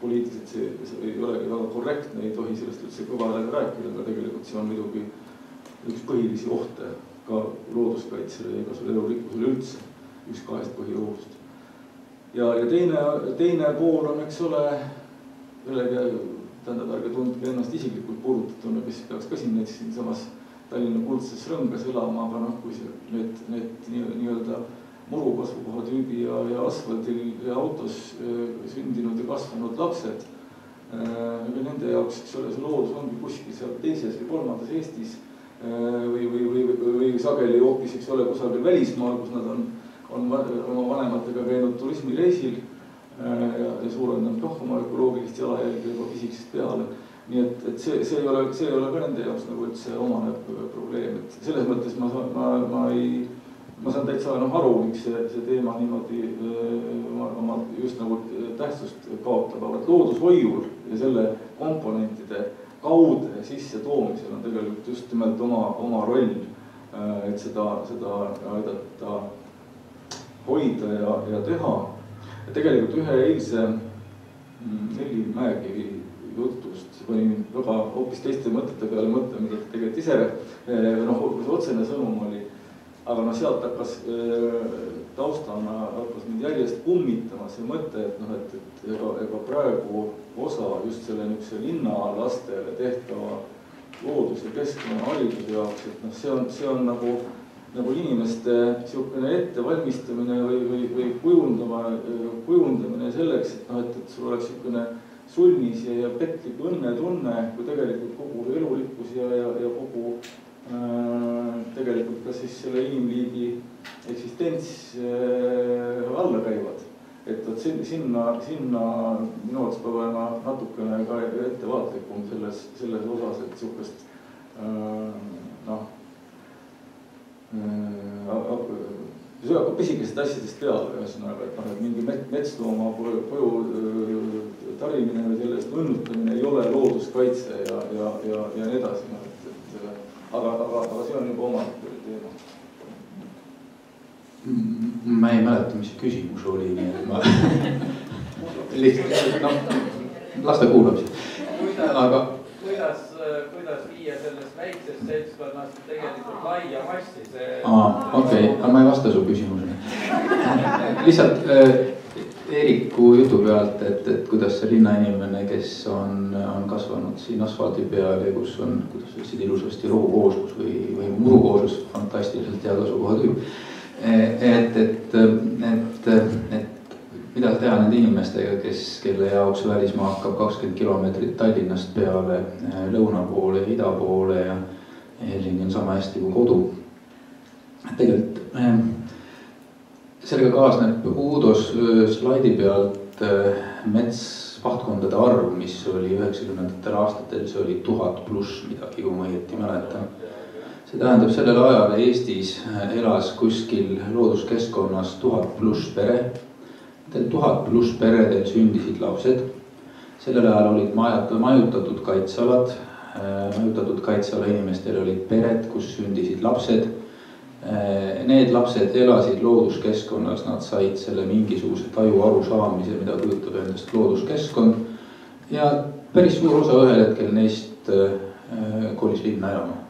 poliitiliselt see, see ei olegi väga korrektne, ei tohi sellest üldse kõva häälega rääkida, aga tegelikult see on muidugi üks põhilisi ohte ka looduskaitsele ja igasugusele elurikkusele üldse, üks kahest põhiohust. ja, ja teine, teine pool on, eks ole, jällegi tähendab, ärge tundke ennast isiklikult puudutatuna, kes peaks ka siin näiteks siinsamas Tallinna kuldses rõngas elama, aga noh, kui see, need, need nii-öelda nii murukasvukohatüübi ja, ja asfaldil ja autos äh, sündinud ja kasvanud lapsed. Äh, nende jaoks, eks ole, see loodus ongi kuskil seal teises või kolmandas Eestis äh, või, või, või, või, või sageli hoopis, eks ole, kusagil välismaal, kus nad on, on oma vanematega käinud turismireisil ja, ja suurendanud noh, oma ökoloogilist jalajälge juba pisikesest peale nii et, et see, see ei ole, see ei ole ka nende jaoks nagu üldse omane probleem, et selles mõttes ma, ma, ma ei ma saan täitsa noh aru, miks see, see teema niimoodi oma, just nagu tähtsust kaotab, aga loodushoiul ja selle komponentide kaude sissetoomisel on tegelikult just nimelt oma, oma roll, et seda, seda aidata hoida ja, ja teha. tegelikult ühe eilse Nelli mm, Mäekivi jutust pani mind väga hoopis teiste mõtete peale mõtlema, mida ta tegelikult ise noh, otsene sõnum oli. Aga noh, sealt hakkas taustana hakkas mind järjest kummitama see mõte, et noh, et, et ega, ega praegu osa just selle niisuguse linnalastele tehtava loodus- ja keskkonnahariduse jaoks, et noh, see on, see on nagu, nagu inimeste niisugune ettevalmistamine või, või, või kujundama, kujundamine selleks, et noh, et, et sul oleks niisugune sulnis ja, ja petlik õnnetunne, kui tegelikult kogu elurikkus ja, ja, ja kogu Äh, tegelikult ka siis selle inimliigi eksistents äh, alla käivad. et vot sinna, sinna, minu arvates peab olema natukene ka ettevaatlikum selles, selles osas, et sihukest äh, noh see hakkab pisikestest asjadest peale, ühesõnaga, et noh, et mingi metslooma koju tarimine või selle eest õnnutamine ei ole looduskaitse ja, ja, ja, ja nii edasi, noh et, et aga, aga, aga see on juba omaette teema. ma ei mäleta, mis see küsimus oli, nii et ma lihtsalt noh, las ta kuulab siis, aga. kuidas, kuidas viia sellest väiksest seltskonnast tegelikult laia massi, see. aa, okei okay., aga ma ei vasta su küsimusele lihtsalt äh, Eeriku jutu pealt, et, et kuidas see linnainimene, kes on, on kasvanud siin asfaldi peal ja kus on, kuidas sa ütlesid ilusasti, rohukooslus või, või murukooslus, fantastiliselt hea asukohatüüp. et, et, et, et, et mida teha nende inimestega, kes, kelle jaoks välismaa hakkab kakskümmend kilomeetrit Tallinnast peale lõuna poole, ida poole ja Helsingi on sama hästi kui kodu. tegelikult sellega kaasneb Uudos slaidi pealt metspahtkondade arv, mis oli üheksakümnendatel aastatel, see oli tuhat pluss midagi, kui ma õieti mäletan. see tähendab, sellel ajal Eestis elas kuskil looduskeskkonnas tuhat pluss pere. Nendel tuhat pluss peredel sündisid lapsed. sellel ajal olid majad, majutatud kaitsealad, majutatud kaitseala inimestel olid pered, kus sündisid lapsed Äh, need lapsed elasid looduskeskkonnas, nad said selle mingisuguse taju arusaamise, mida kujutab endast looduskeskkond. ja päris suur osa ühel hetkel neist äh, kolis linna elama.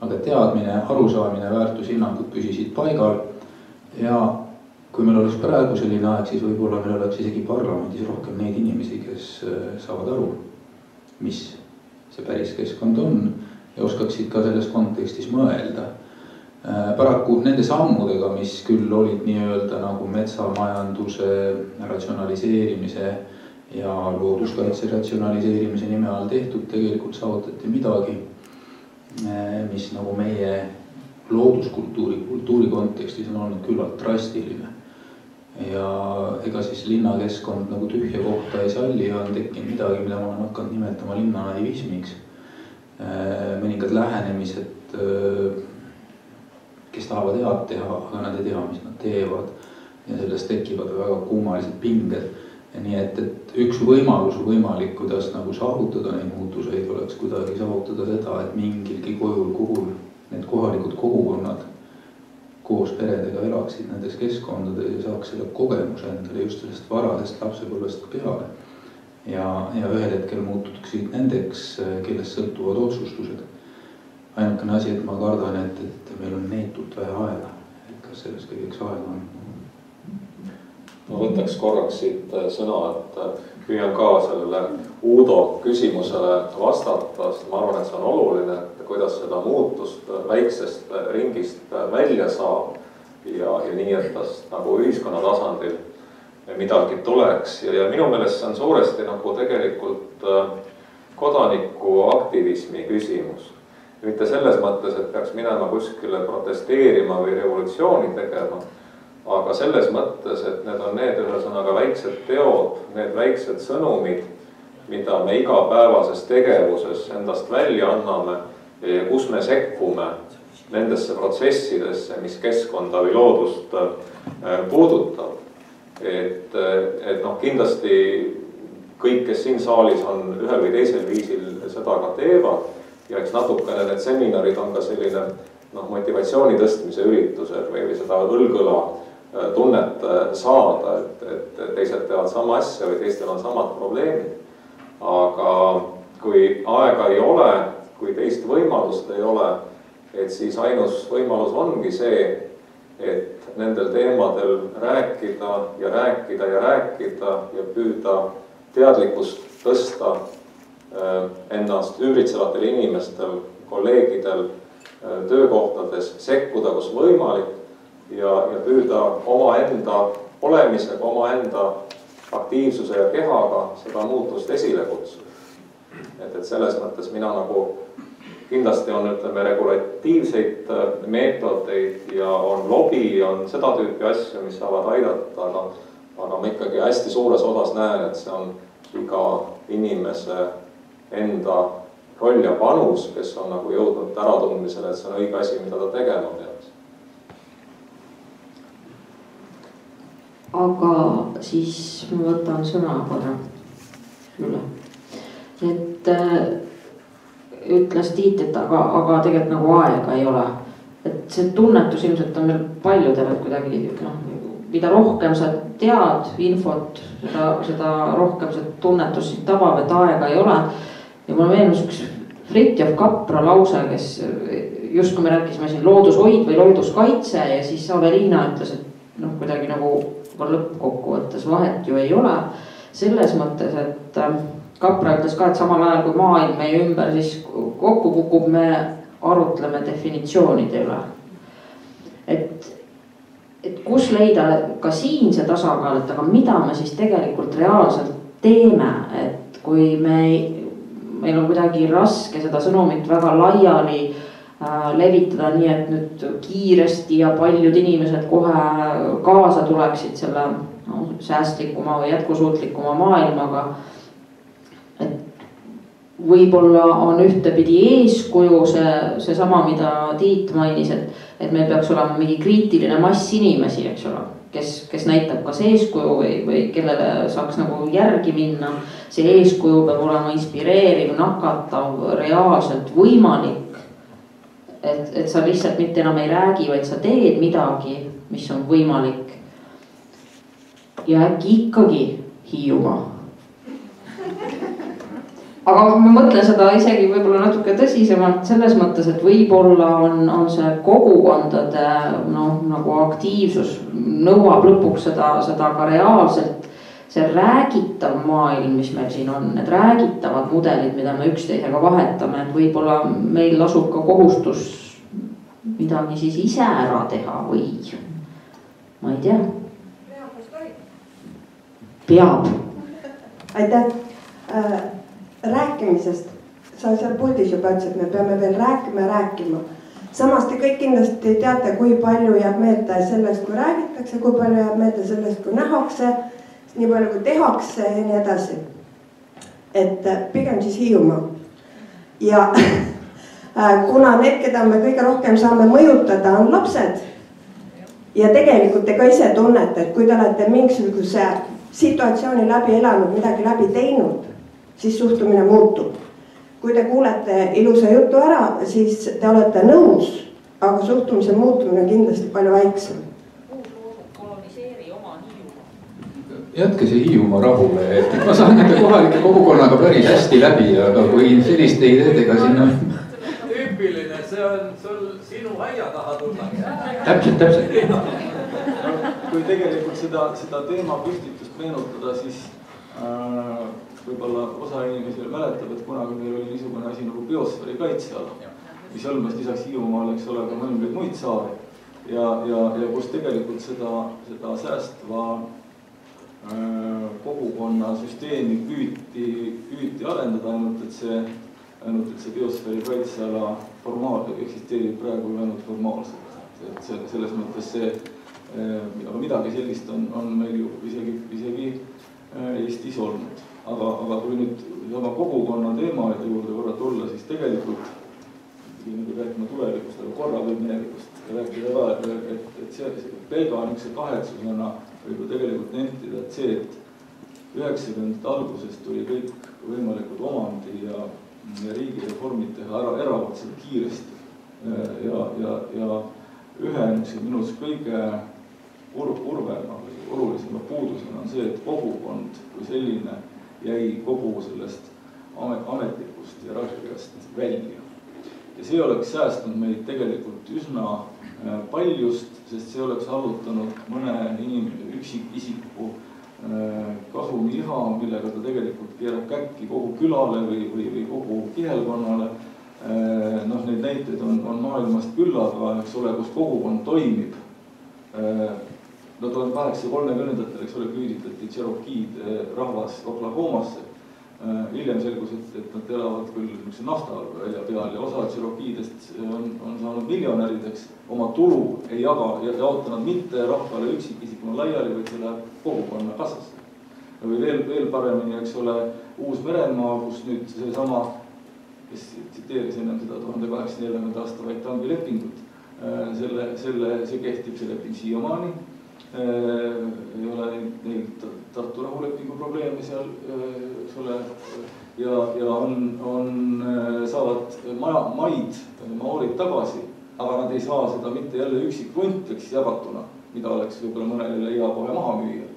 aga teadmine, arusaamine, väärtushinnangud püsisid paigal. ja kui meil oleks praegu selline aeg, siis võib-olla meil oleks isegi parlamendis rohkem neid inimesi, kes äh, saavad aru, mis see päris keskkond on ja oskaksid ka selles kontekstis mõelda Äh, paraku nende sammudega, mis küll olid nii-öelda nagu metsamajanduse ratsionaliseerimise ja looduskaitse ratsionaliseerimise nime all tehtud, tegelikult saavutati midagi, äh, mis nagu meie looduskultuuri, kultuuri kontekstis on olnud küllalt drastiline. ja ega siis linnakeskkond nagu tühja kohta ei salli ja on tekkinud midagi, mida ma olen hakanud nimetama linna naivismiks. Äh, mõningad lähenemised kes tahavad head teha, aga nad ei tea, mis nad teevad. ja sellest tekivad väga kummalised pinged. nii et, et üks võimalus võimalik, kuidas nagu saavutada neid muutuseid, oleks kuidagi saavutada seda, et mingilgi kujul, kuhu need kohalikud kogukonnad koos peredega elaksid nendes keskkondades ja saaks selle kogemuse endale just sellest varasest lapsepõlvest peale. ja, ja ühel hetkel muutuksid nendeks, kellest sõltuvad otsustused ainukene asi, et ma kardan, et, et meil on neetult vähe aega, et kas selleks kõigeks aega on? ma võtaks korraks siit äh, sõna, et äh, püüan ka sellele Uudo küsimusele vastata, sest ma arvan, et see on oluline, et kuidas seda muutust äh, väiksest ringist välja saab. ja, ja nii, et tast nagu ühiskonna tasandil midagi tuleks ja, ja minu meelest see on suuresti nagu tegelikult kodanikuaktivismi küsimus mitte selles mõttes, et peaks minema kuskile protesteerima või revolutsiooni tegema, aga selles mõttes, et need on need ühesõnaga väiksed teod, need väiksed sõnumid, mida me igapäevases tegevuses endast välja anname kus me sekkume nendesse protsessidesse, mis keskkonda või loodust äh, puudutab. et, et noh, kindlasti kõik, kes siin saalis on ühel või teisel viisil seda ka teevad ja eks natukene need seminarid on ka selline noh, motivatsiooni tõstmise üritused või, või seda õlg-õla äh, tunnet äh, saada, et, et teised teevad sama asja või teistel on samad probleemid. aga kui aega ei ole, kui teist võimalust ei ole, et siis ainus võimalus ongi see, et nendel teemadel rääkida ja rääkida ja rääkida ja püüda teadlikkust tõsta ennast ümbritsevatel inimestel, kolleegidel äh, töökohtades sekkuda, kus võimalik ja, ja püüda omaenda olemisega, omaenda aktiivsuse ja kehaga seda muutust esile kutsuda. et, et selles mõttes mina nagu kindlasti on, ütleme, regulatiivseid äh, meetodeid ja on lobi, on seda tüüpi asju, mis saavad aidata, aga aga ma ikkagi hästi suures osas näen, et see on iga inimese enda roll ja panus, kes on nagu jõudnud äratundmisele, et see on õige asi, mida ta tegema peaks. aga siis ma võtan sõna korra üle. et äh, ütles Tiit, et aga, aga tegelikult nagu aega ei ole. et see tunnetus ilmselt on meil paljudel, et kuidagi noh, mida rohkem sa tead infot, seda, seda rohkem see tunnetus sind tabab, et aega ei ole ja mulle meenus üks Fritjof Kapra lause, kes just kui me rääkisime siin loodushoid või looduskaitse ja siis Aveliina ütles, et noh, kuidagi nagu lõppkokkuvõttes vahet ju ei ole. selles mõttes, et äh, Kapra ütles ka, et samal ajal kui maailm meie ümber siis kokku kukub, me arutleme definitsioonide üle. et, et kus leida ka siin see tasakaal, et aga mida me siis tegelikult reaalselt teeme, et kui me, meil on kuidagi raske seda sõnumit väga laiali äh, levitada nii, et nüüd kiiresti ja paljud inimesed kohe kaasa tuleksid selle no, säästlikuma või jätkusuutlikuma maailmaga võib-olla on ühtepidi eeskuju see, seesama, mida Tiit mainis, et, et meil peaks olema mingi kriitiline mass inimesi, eks ole. Kes, kes näitab kas eeskuju või, või kellele saaks nagu järgi minna. see eeskuju peab olema inspireeriv, nakatav, reaalselt võimalik. et, et sa lihtsalt mitte enam ei räägi, vaid sa teed midagi, mis on võimalik. ja äkki ikkagi Hiiumaa aga ma mõtlen seda isegi võib-olla natuke tõsisemalt selles mõttes, et võib-olla on, on see kogukondade noh, nagu aktiivsus nõuab lõpuks seda, seda ka reaalselt. see räägitav maailm, mis meil siin on, need räägitavad mudelid, mida me üksteisega vahetame, et võib-olla meil lasub ka kohustus midagi siis ise ära teha või ma ei tea. peab. aitäh äh rääkimisest, sa seal puldis juba ütlesid, me peame veel rääkima ja rääkima. samas te kõik kindlasti teate, kui palju jääb meelde sellest, kui räägitakse, kui palju jääb meelde sellest, kui nähakse, nii palju kui tehakse ja nii edasi. et äh, pigem siis Hiiumaa. ja äh, kuna need, keda me kõige rohkem saame mõjutada, on lapsed. ja tegelikult te ka ise tunnete, et kui te olete mingisuguse situatsiooni läbi elanud, midagi läbi teinud siis suhtumine muutub. kui te kuulete ilusa jutu ära, siis te olete nõus, aga suhtumise muutumine on kindlasti palju väiksem. jätke see Hiiumaa rahule, et ma saan nende kohalike kogukonnaga päris hästi läbi, aga kui selliste ideedega sinna. tüüpiline, see on sul sinu aia taha tulla. täpselt, täpselt. kui tegelikult seda, seda teemapüstitust meenutada, siis äh, võib-olla osa inimesi mäletab, et kunagi meil oli niisugune asi nagu biosfääri kaitseala, mis hõlmas lisaks Hiiumaale, eks ole, ka mõningaid muid saari. ja, ja, ja kus tegelikult seda, seda säästva äh, kogukonna süsteemi püüti, püüti arendada, ainult et see, ainult et see biosfääri kaitseala formaalselt eksisteerib praegu ainult formaalselt. et see, selles mõttes see äh,, aga midagi sellist on, on meil ju isegi, isegi äh, Eestis olnud aga, aga kui nüüd sama kogukonna teema juurde korra tulla, siis tegelikult nagu rääkima tulevikust, aga korra võib minevikust rääkida ka, et, et, et see, see pelga niisuguse kahetsusena võib ju tegelikult nentida, et see, et üheksakümnendate alguses tuli kõik võimalikud omandi ja, ja riigireformid teha ära erakordselt kiiresti. ja, ja, ja ühe niisuguse minu arust kõige kurb, kurvema või olulisema puudusena on see, et kogukond kui selline jäi kogu sellest ametlikust hierarhiast välja. ja see oleks säästnud meid tegelikult üsna äh, paljust, sest see oleks allutanud mõne inim-, üksikisiku äh, kasumiiha, millega ta tegelikult keerab käkki kogu külale või, või, või kogu kihelkonnale. Äh, noh, neid näiteid on, on maailmast küllaga, eks ole, kus kogukond toimib no tuhande kaheksasaja kolmekümnendatel, eks ole, küüditati Cherokee'd rahvas Oklahomasse. Äh, hiljem selgus, et, et nad elavad küll niisuguse naftavälja peal ja osa Cherokee'dest on, on saanud miljonärideks, oma tulu ei jaga ja jaota nad mitte rahvale üksikisikuna laiali, vaid see läheb kogukonna kassasse. või veel, veel paremini, eks ole, Uus-Meremaa, kus nüüd seesama, kes tsiteeris ennem seda tuhande kaheksasaja neljakümnenda aasta Waitangi lepingut, selle, selle, see kehtib, see leping siiamaani ei ole neil Tartu rahulepingu probleeme seal, äh, eks ole. ja, ja on, on, äh, saavad maja, maid, maoorid tagasi, aga nad ei saa seda mitte jälle üksikvuntideks jagatuna, mida oleks võib-olla mõnele hea kohe maha müüa,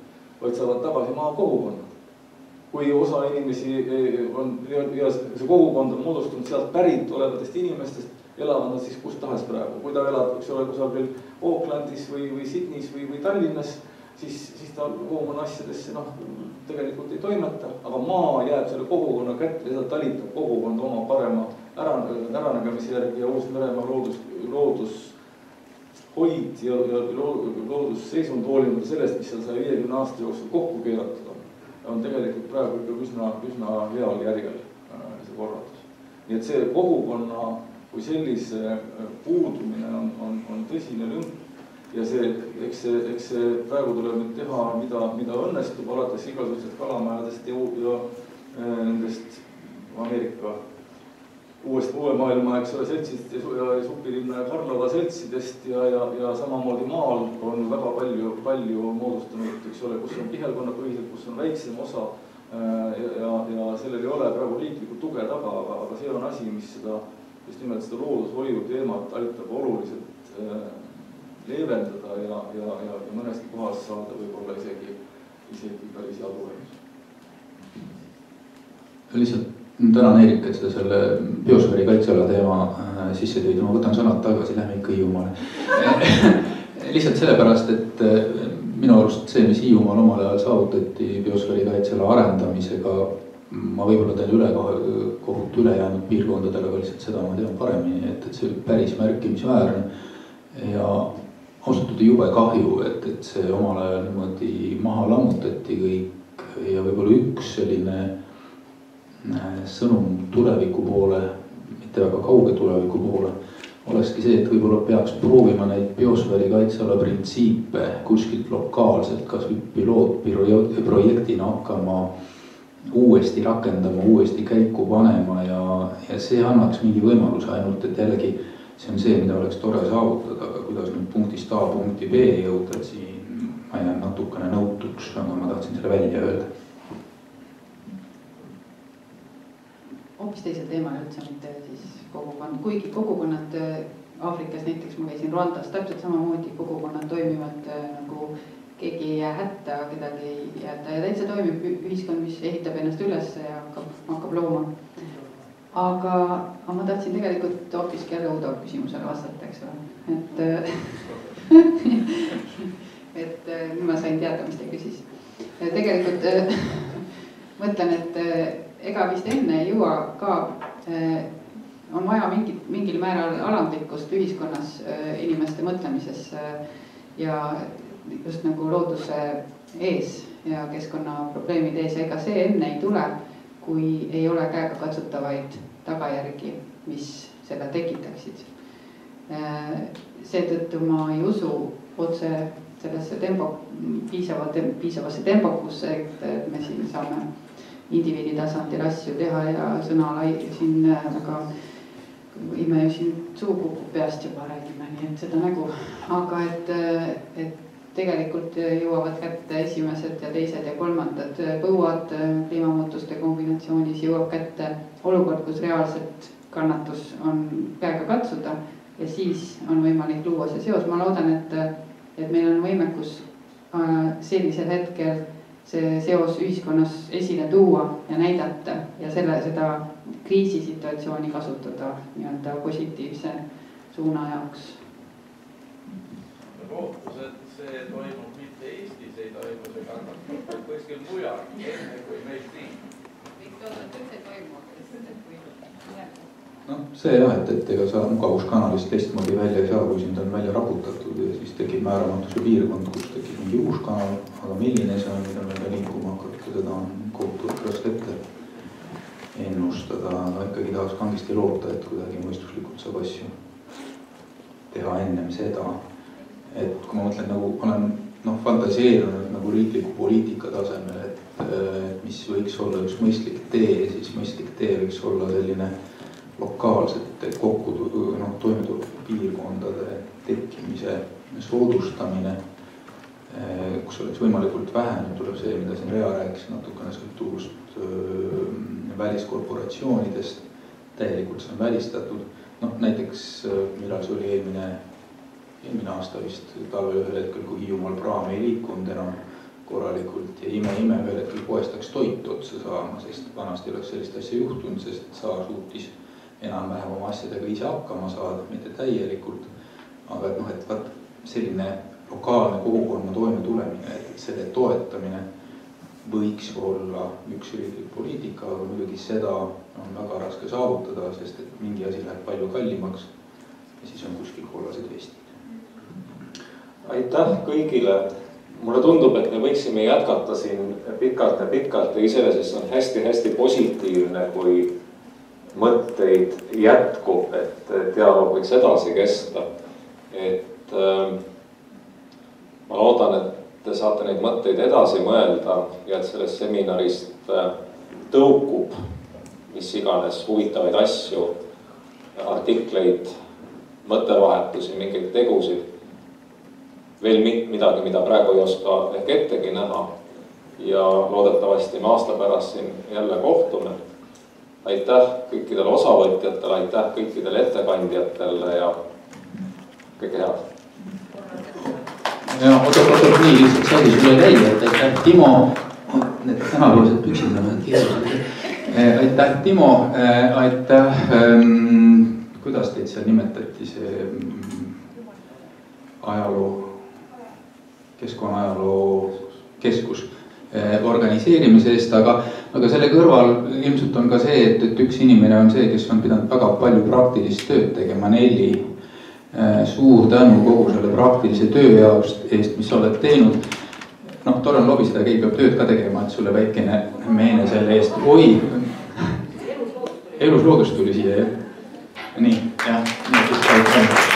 vaid saavad tagasi maakogukonnad kui osa inimesi on ja see kogukond on moodustunud sealt pärit olevatest inimestest, elavad nad siis kus tahes praegu, kui ta elab, eks ole, kusagil Aucklandis või, või Sydneys või, või Tallinnas, siis, siis ta kogukonna asjadesse noh, tegelikult ei toimeta, aga maa jääb selle kogukonna kätte, seda talitab kogukond oma parema ära, äranägemise järgi ja Uus-Meremaa loodus, loodushoid ja, ja loodusseisund hoolimata sellest, mis seal saja viiekümne aasta jooksul kokku keeratud on, on tegelikult praegu ikka üsna, üsna heal järjel äh, see korraldus. nii et see kogukonna kui sellise äh, puudumine on, on, on tõsine lünk ja see, eks see, eks see praegu tuleb nüüd teha, mida, mida õnnestub, alates igasugustest kalamajadest ja, ja äh, nendest Ameerika uuest uue maailma, eks ole, seltsidest ja, ja Supilinna ja Karlova seltsidest ja, ja, ja samamoodi maal on väga palju, palju moodustanud, eks ole, kus on pihelkonnapõhised, kus on väiksem osa äh, ja, ja, ja sellel ei ole praegu riiklikku tuge taga, aga, aga see on asi, mis seda just nimelt seda loodushoiu teemat aitab oluliselt äh, leevendada ja, ja, ja, ja mõneski kohas saada võib-olla isegi, isegi päris tulemus. lihtsalt tänan Eerik, et sa selle biosfääri kaitseala teema äh, sisse tõid, ma võtan sõnad tagasi, lähme ikka Hiiumaale lihtsalt sellepärast, et äh, minu arust see, mis Hiiumaal omal ajal saavutati biosfääri kaitseala arendamisega ma võib-olla teen ülekohut ülejäänud piirkondadele, aga lihtsalt seda ma tean paremini, et, et see oli päris märkimisväärne. ja ausalt öelda jube kahju, et, et see omal ajal niimoodi maha lammutati kõik ja võib-olla üks selline äh, sõnum tuleviku poole, mitte väga kauge tuleviku poole, olekski see, et võib-olla peaks proovima neid biosfääri kaitseala printsiipe kuskilt lokaalselt, kasvõi pilootprojektina hakkama uuesti rakendama, uuesti käiku panema ja, ja see annaks mingi võimaluse ainult, et jällegi see on see, mida oleks tore saavutada, aga kuidas nüüd punktist A punkti B jõuda, et siin ma jään natukene nõutuks, aga ma tahtsin selle välja öelda. hoopis teisel teemal üldse, mitte siis kogukond, kuigi kogukonnad äh, Aafrikas näiteks ma käisin Rwandas täpselt samamoodi, kogukonnad toimivad äh, nagu keegi ei jää hätta, kedagi ei jäeta ja täitsa toimib ühiskond, mis ehitab ennast üles ja hakkab, hakkab looma. aga, aga ma tahtsin tegelikult hoopiski jälle Uudo küsimusele vastata, eks ole, et et nüüd ma sain teada, mis ta küsis. tegelikult mõtlen, et ega vist enne ei jõua ka, on vaja mingit, mingil määral alandlikkust ühiskonnas inimeste mõtlemises ja just nagu looduse ees ja keskkonnaprobleemide ees ja ega see enne ei tule, kui ei ole käegakatsutavaid tagajärgi, mis selle tekitaksid. seetõttu ma ei usu otse sellesse tempo, piisava, piisavasse tempokusse, et me siin saame indiviidi tasandil asju teha ja sõna lai siin väga ime siin suu kukub peast juba räägime, nii et seda nägu, aga et, et tegelikult jõuavad kätte esimesed ja teised ja kolmandad põuad kliimamuutuste kombinatsioonis jõuab kätte olukord, kus reaalselt kannatus on käega katsuda ja siis on võimalik luua see seos, ma loodan, et, et meil on võimekus äh, sellisel hetkel see seos ühiskonnas esile tuua ja näidata ja selle, seda kriisisituatsiooni kasutada nii-öelda positiivse suuna jaoks. lootus, et see toimub mitte Eestis, ei toimu see kannatus, kuskil mujal, enne kui meil siin. noh, see jah, et, et ega sa mugavuskanalist teistmoodi välja ei saa, kui sind on välja raputatud ja siis tekib määramatuse piirkond, kus tekib mingi uus kanal, aga milline see on, mida me ka liikuma hakata, seda on kohutavalt raske ette ennustada, aga ikkagi tahaks kangesti loota, et kuidagi mõistuslikult saab asju teha ennem seda et kui ma mõtlen nagu olen noh, fantaseerunud nagu riikliku poliitika tasemel, et, et mis võiks olla üks mõistlik tee, siis mõistlik tee võiks olla selline lokaalsete kokku noh, toimetulekupiirkondade tekkimise soodustamine, kus oleks võimalikult vähe, nüüd tuleb see, mida siin Rea rääkis, natukene sõltuvust väliskorporatsioonidest, täielikult see on välistatud, noh näiteks millal see oli eelmine eelmine aasta vist talvel ühel hetkel, kui Hiiumaal praam ei liikunud enam korralikult ja ime-ime ühel hetkel poest läks toit otsa saama, sest vanasti oleks sellist asja juhtunud, sest saar suutis enam-vähem oma asjadega ise hakkama saada, mitte täielikult. aga et noh, et vaat selline lokaalne kogukonna toimetulemine, et selle toetamine võiks olla üks riiklik poliitika, aga muidugi seda on väga raske saavutada, sest et mingi asi läheb palju kallimaks ja siis on kuskil kollased vestid. Aitäh kõigile. mulle tundub, et me võiksime jätkata siin pikalt ja pikalt ja iseenesest on hästi-hästi positiivne, kui mõtteid jätkub, et dialoog võiks edasi kesta. et äh, ma loodan, et te saate neid mõtteid edasi mõelda ja et sellest seminarist äh, tõukub mis iganes huvitavaid asju, artikleid, mõttevahetusi, mingeid tegusid. Veel midagi, mida praegu ei oska ehk ettegi näha. ja loodetavasti me aasta pärast siin jälle kohtume. aitäh kõikidele osavõtjatele, aitäh kõikidele ettekandjatele ja kõike head ja oot, oot, oot, nii lihtsalt sai sulle käia, et aitäh, Timo. Need tänapäevased püksid on keerulised. Eh, aitäh, Timo, eh, aitäh ähm,, kuidas teid seal nimetati, see mm, ajaloo, keskkonnaajaloo keskus äh, organiseerimise eest, aga, aga selle kõrval ilmselt on ka see, et, et üks inimene on see, kes on pidanud väga palju praktilist tööd tegema, Nelli Äh, suur tänu kogu selle praktilise töö jaoks, eest, mis sa oled teinud. noh, tore on lobiseda, keegi peab tööd ka tegema, et sulle väikene meene selle eest, oi. elusloodus tuli siia jah. nii, jah,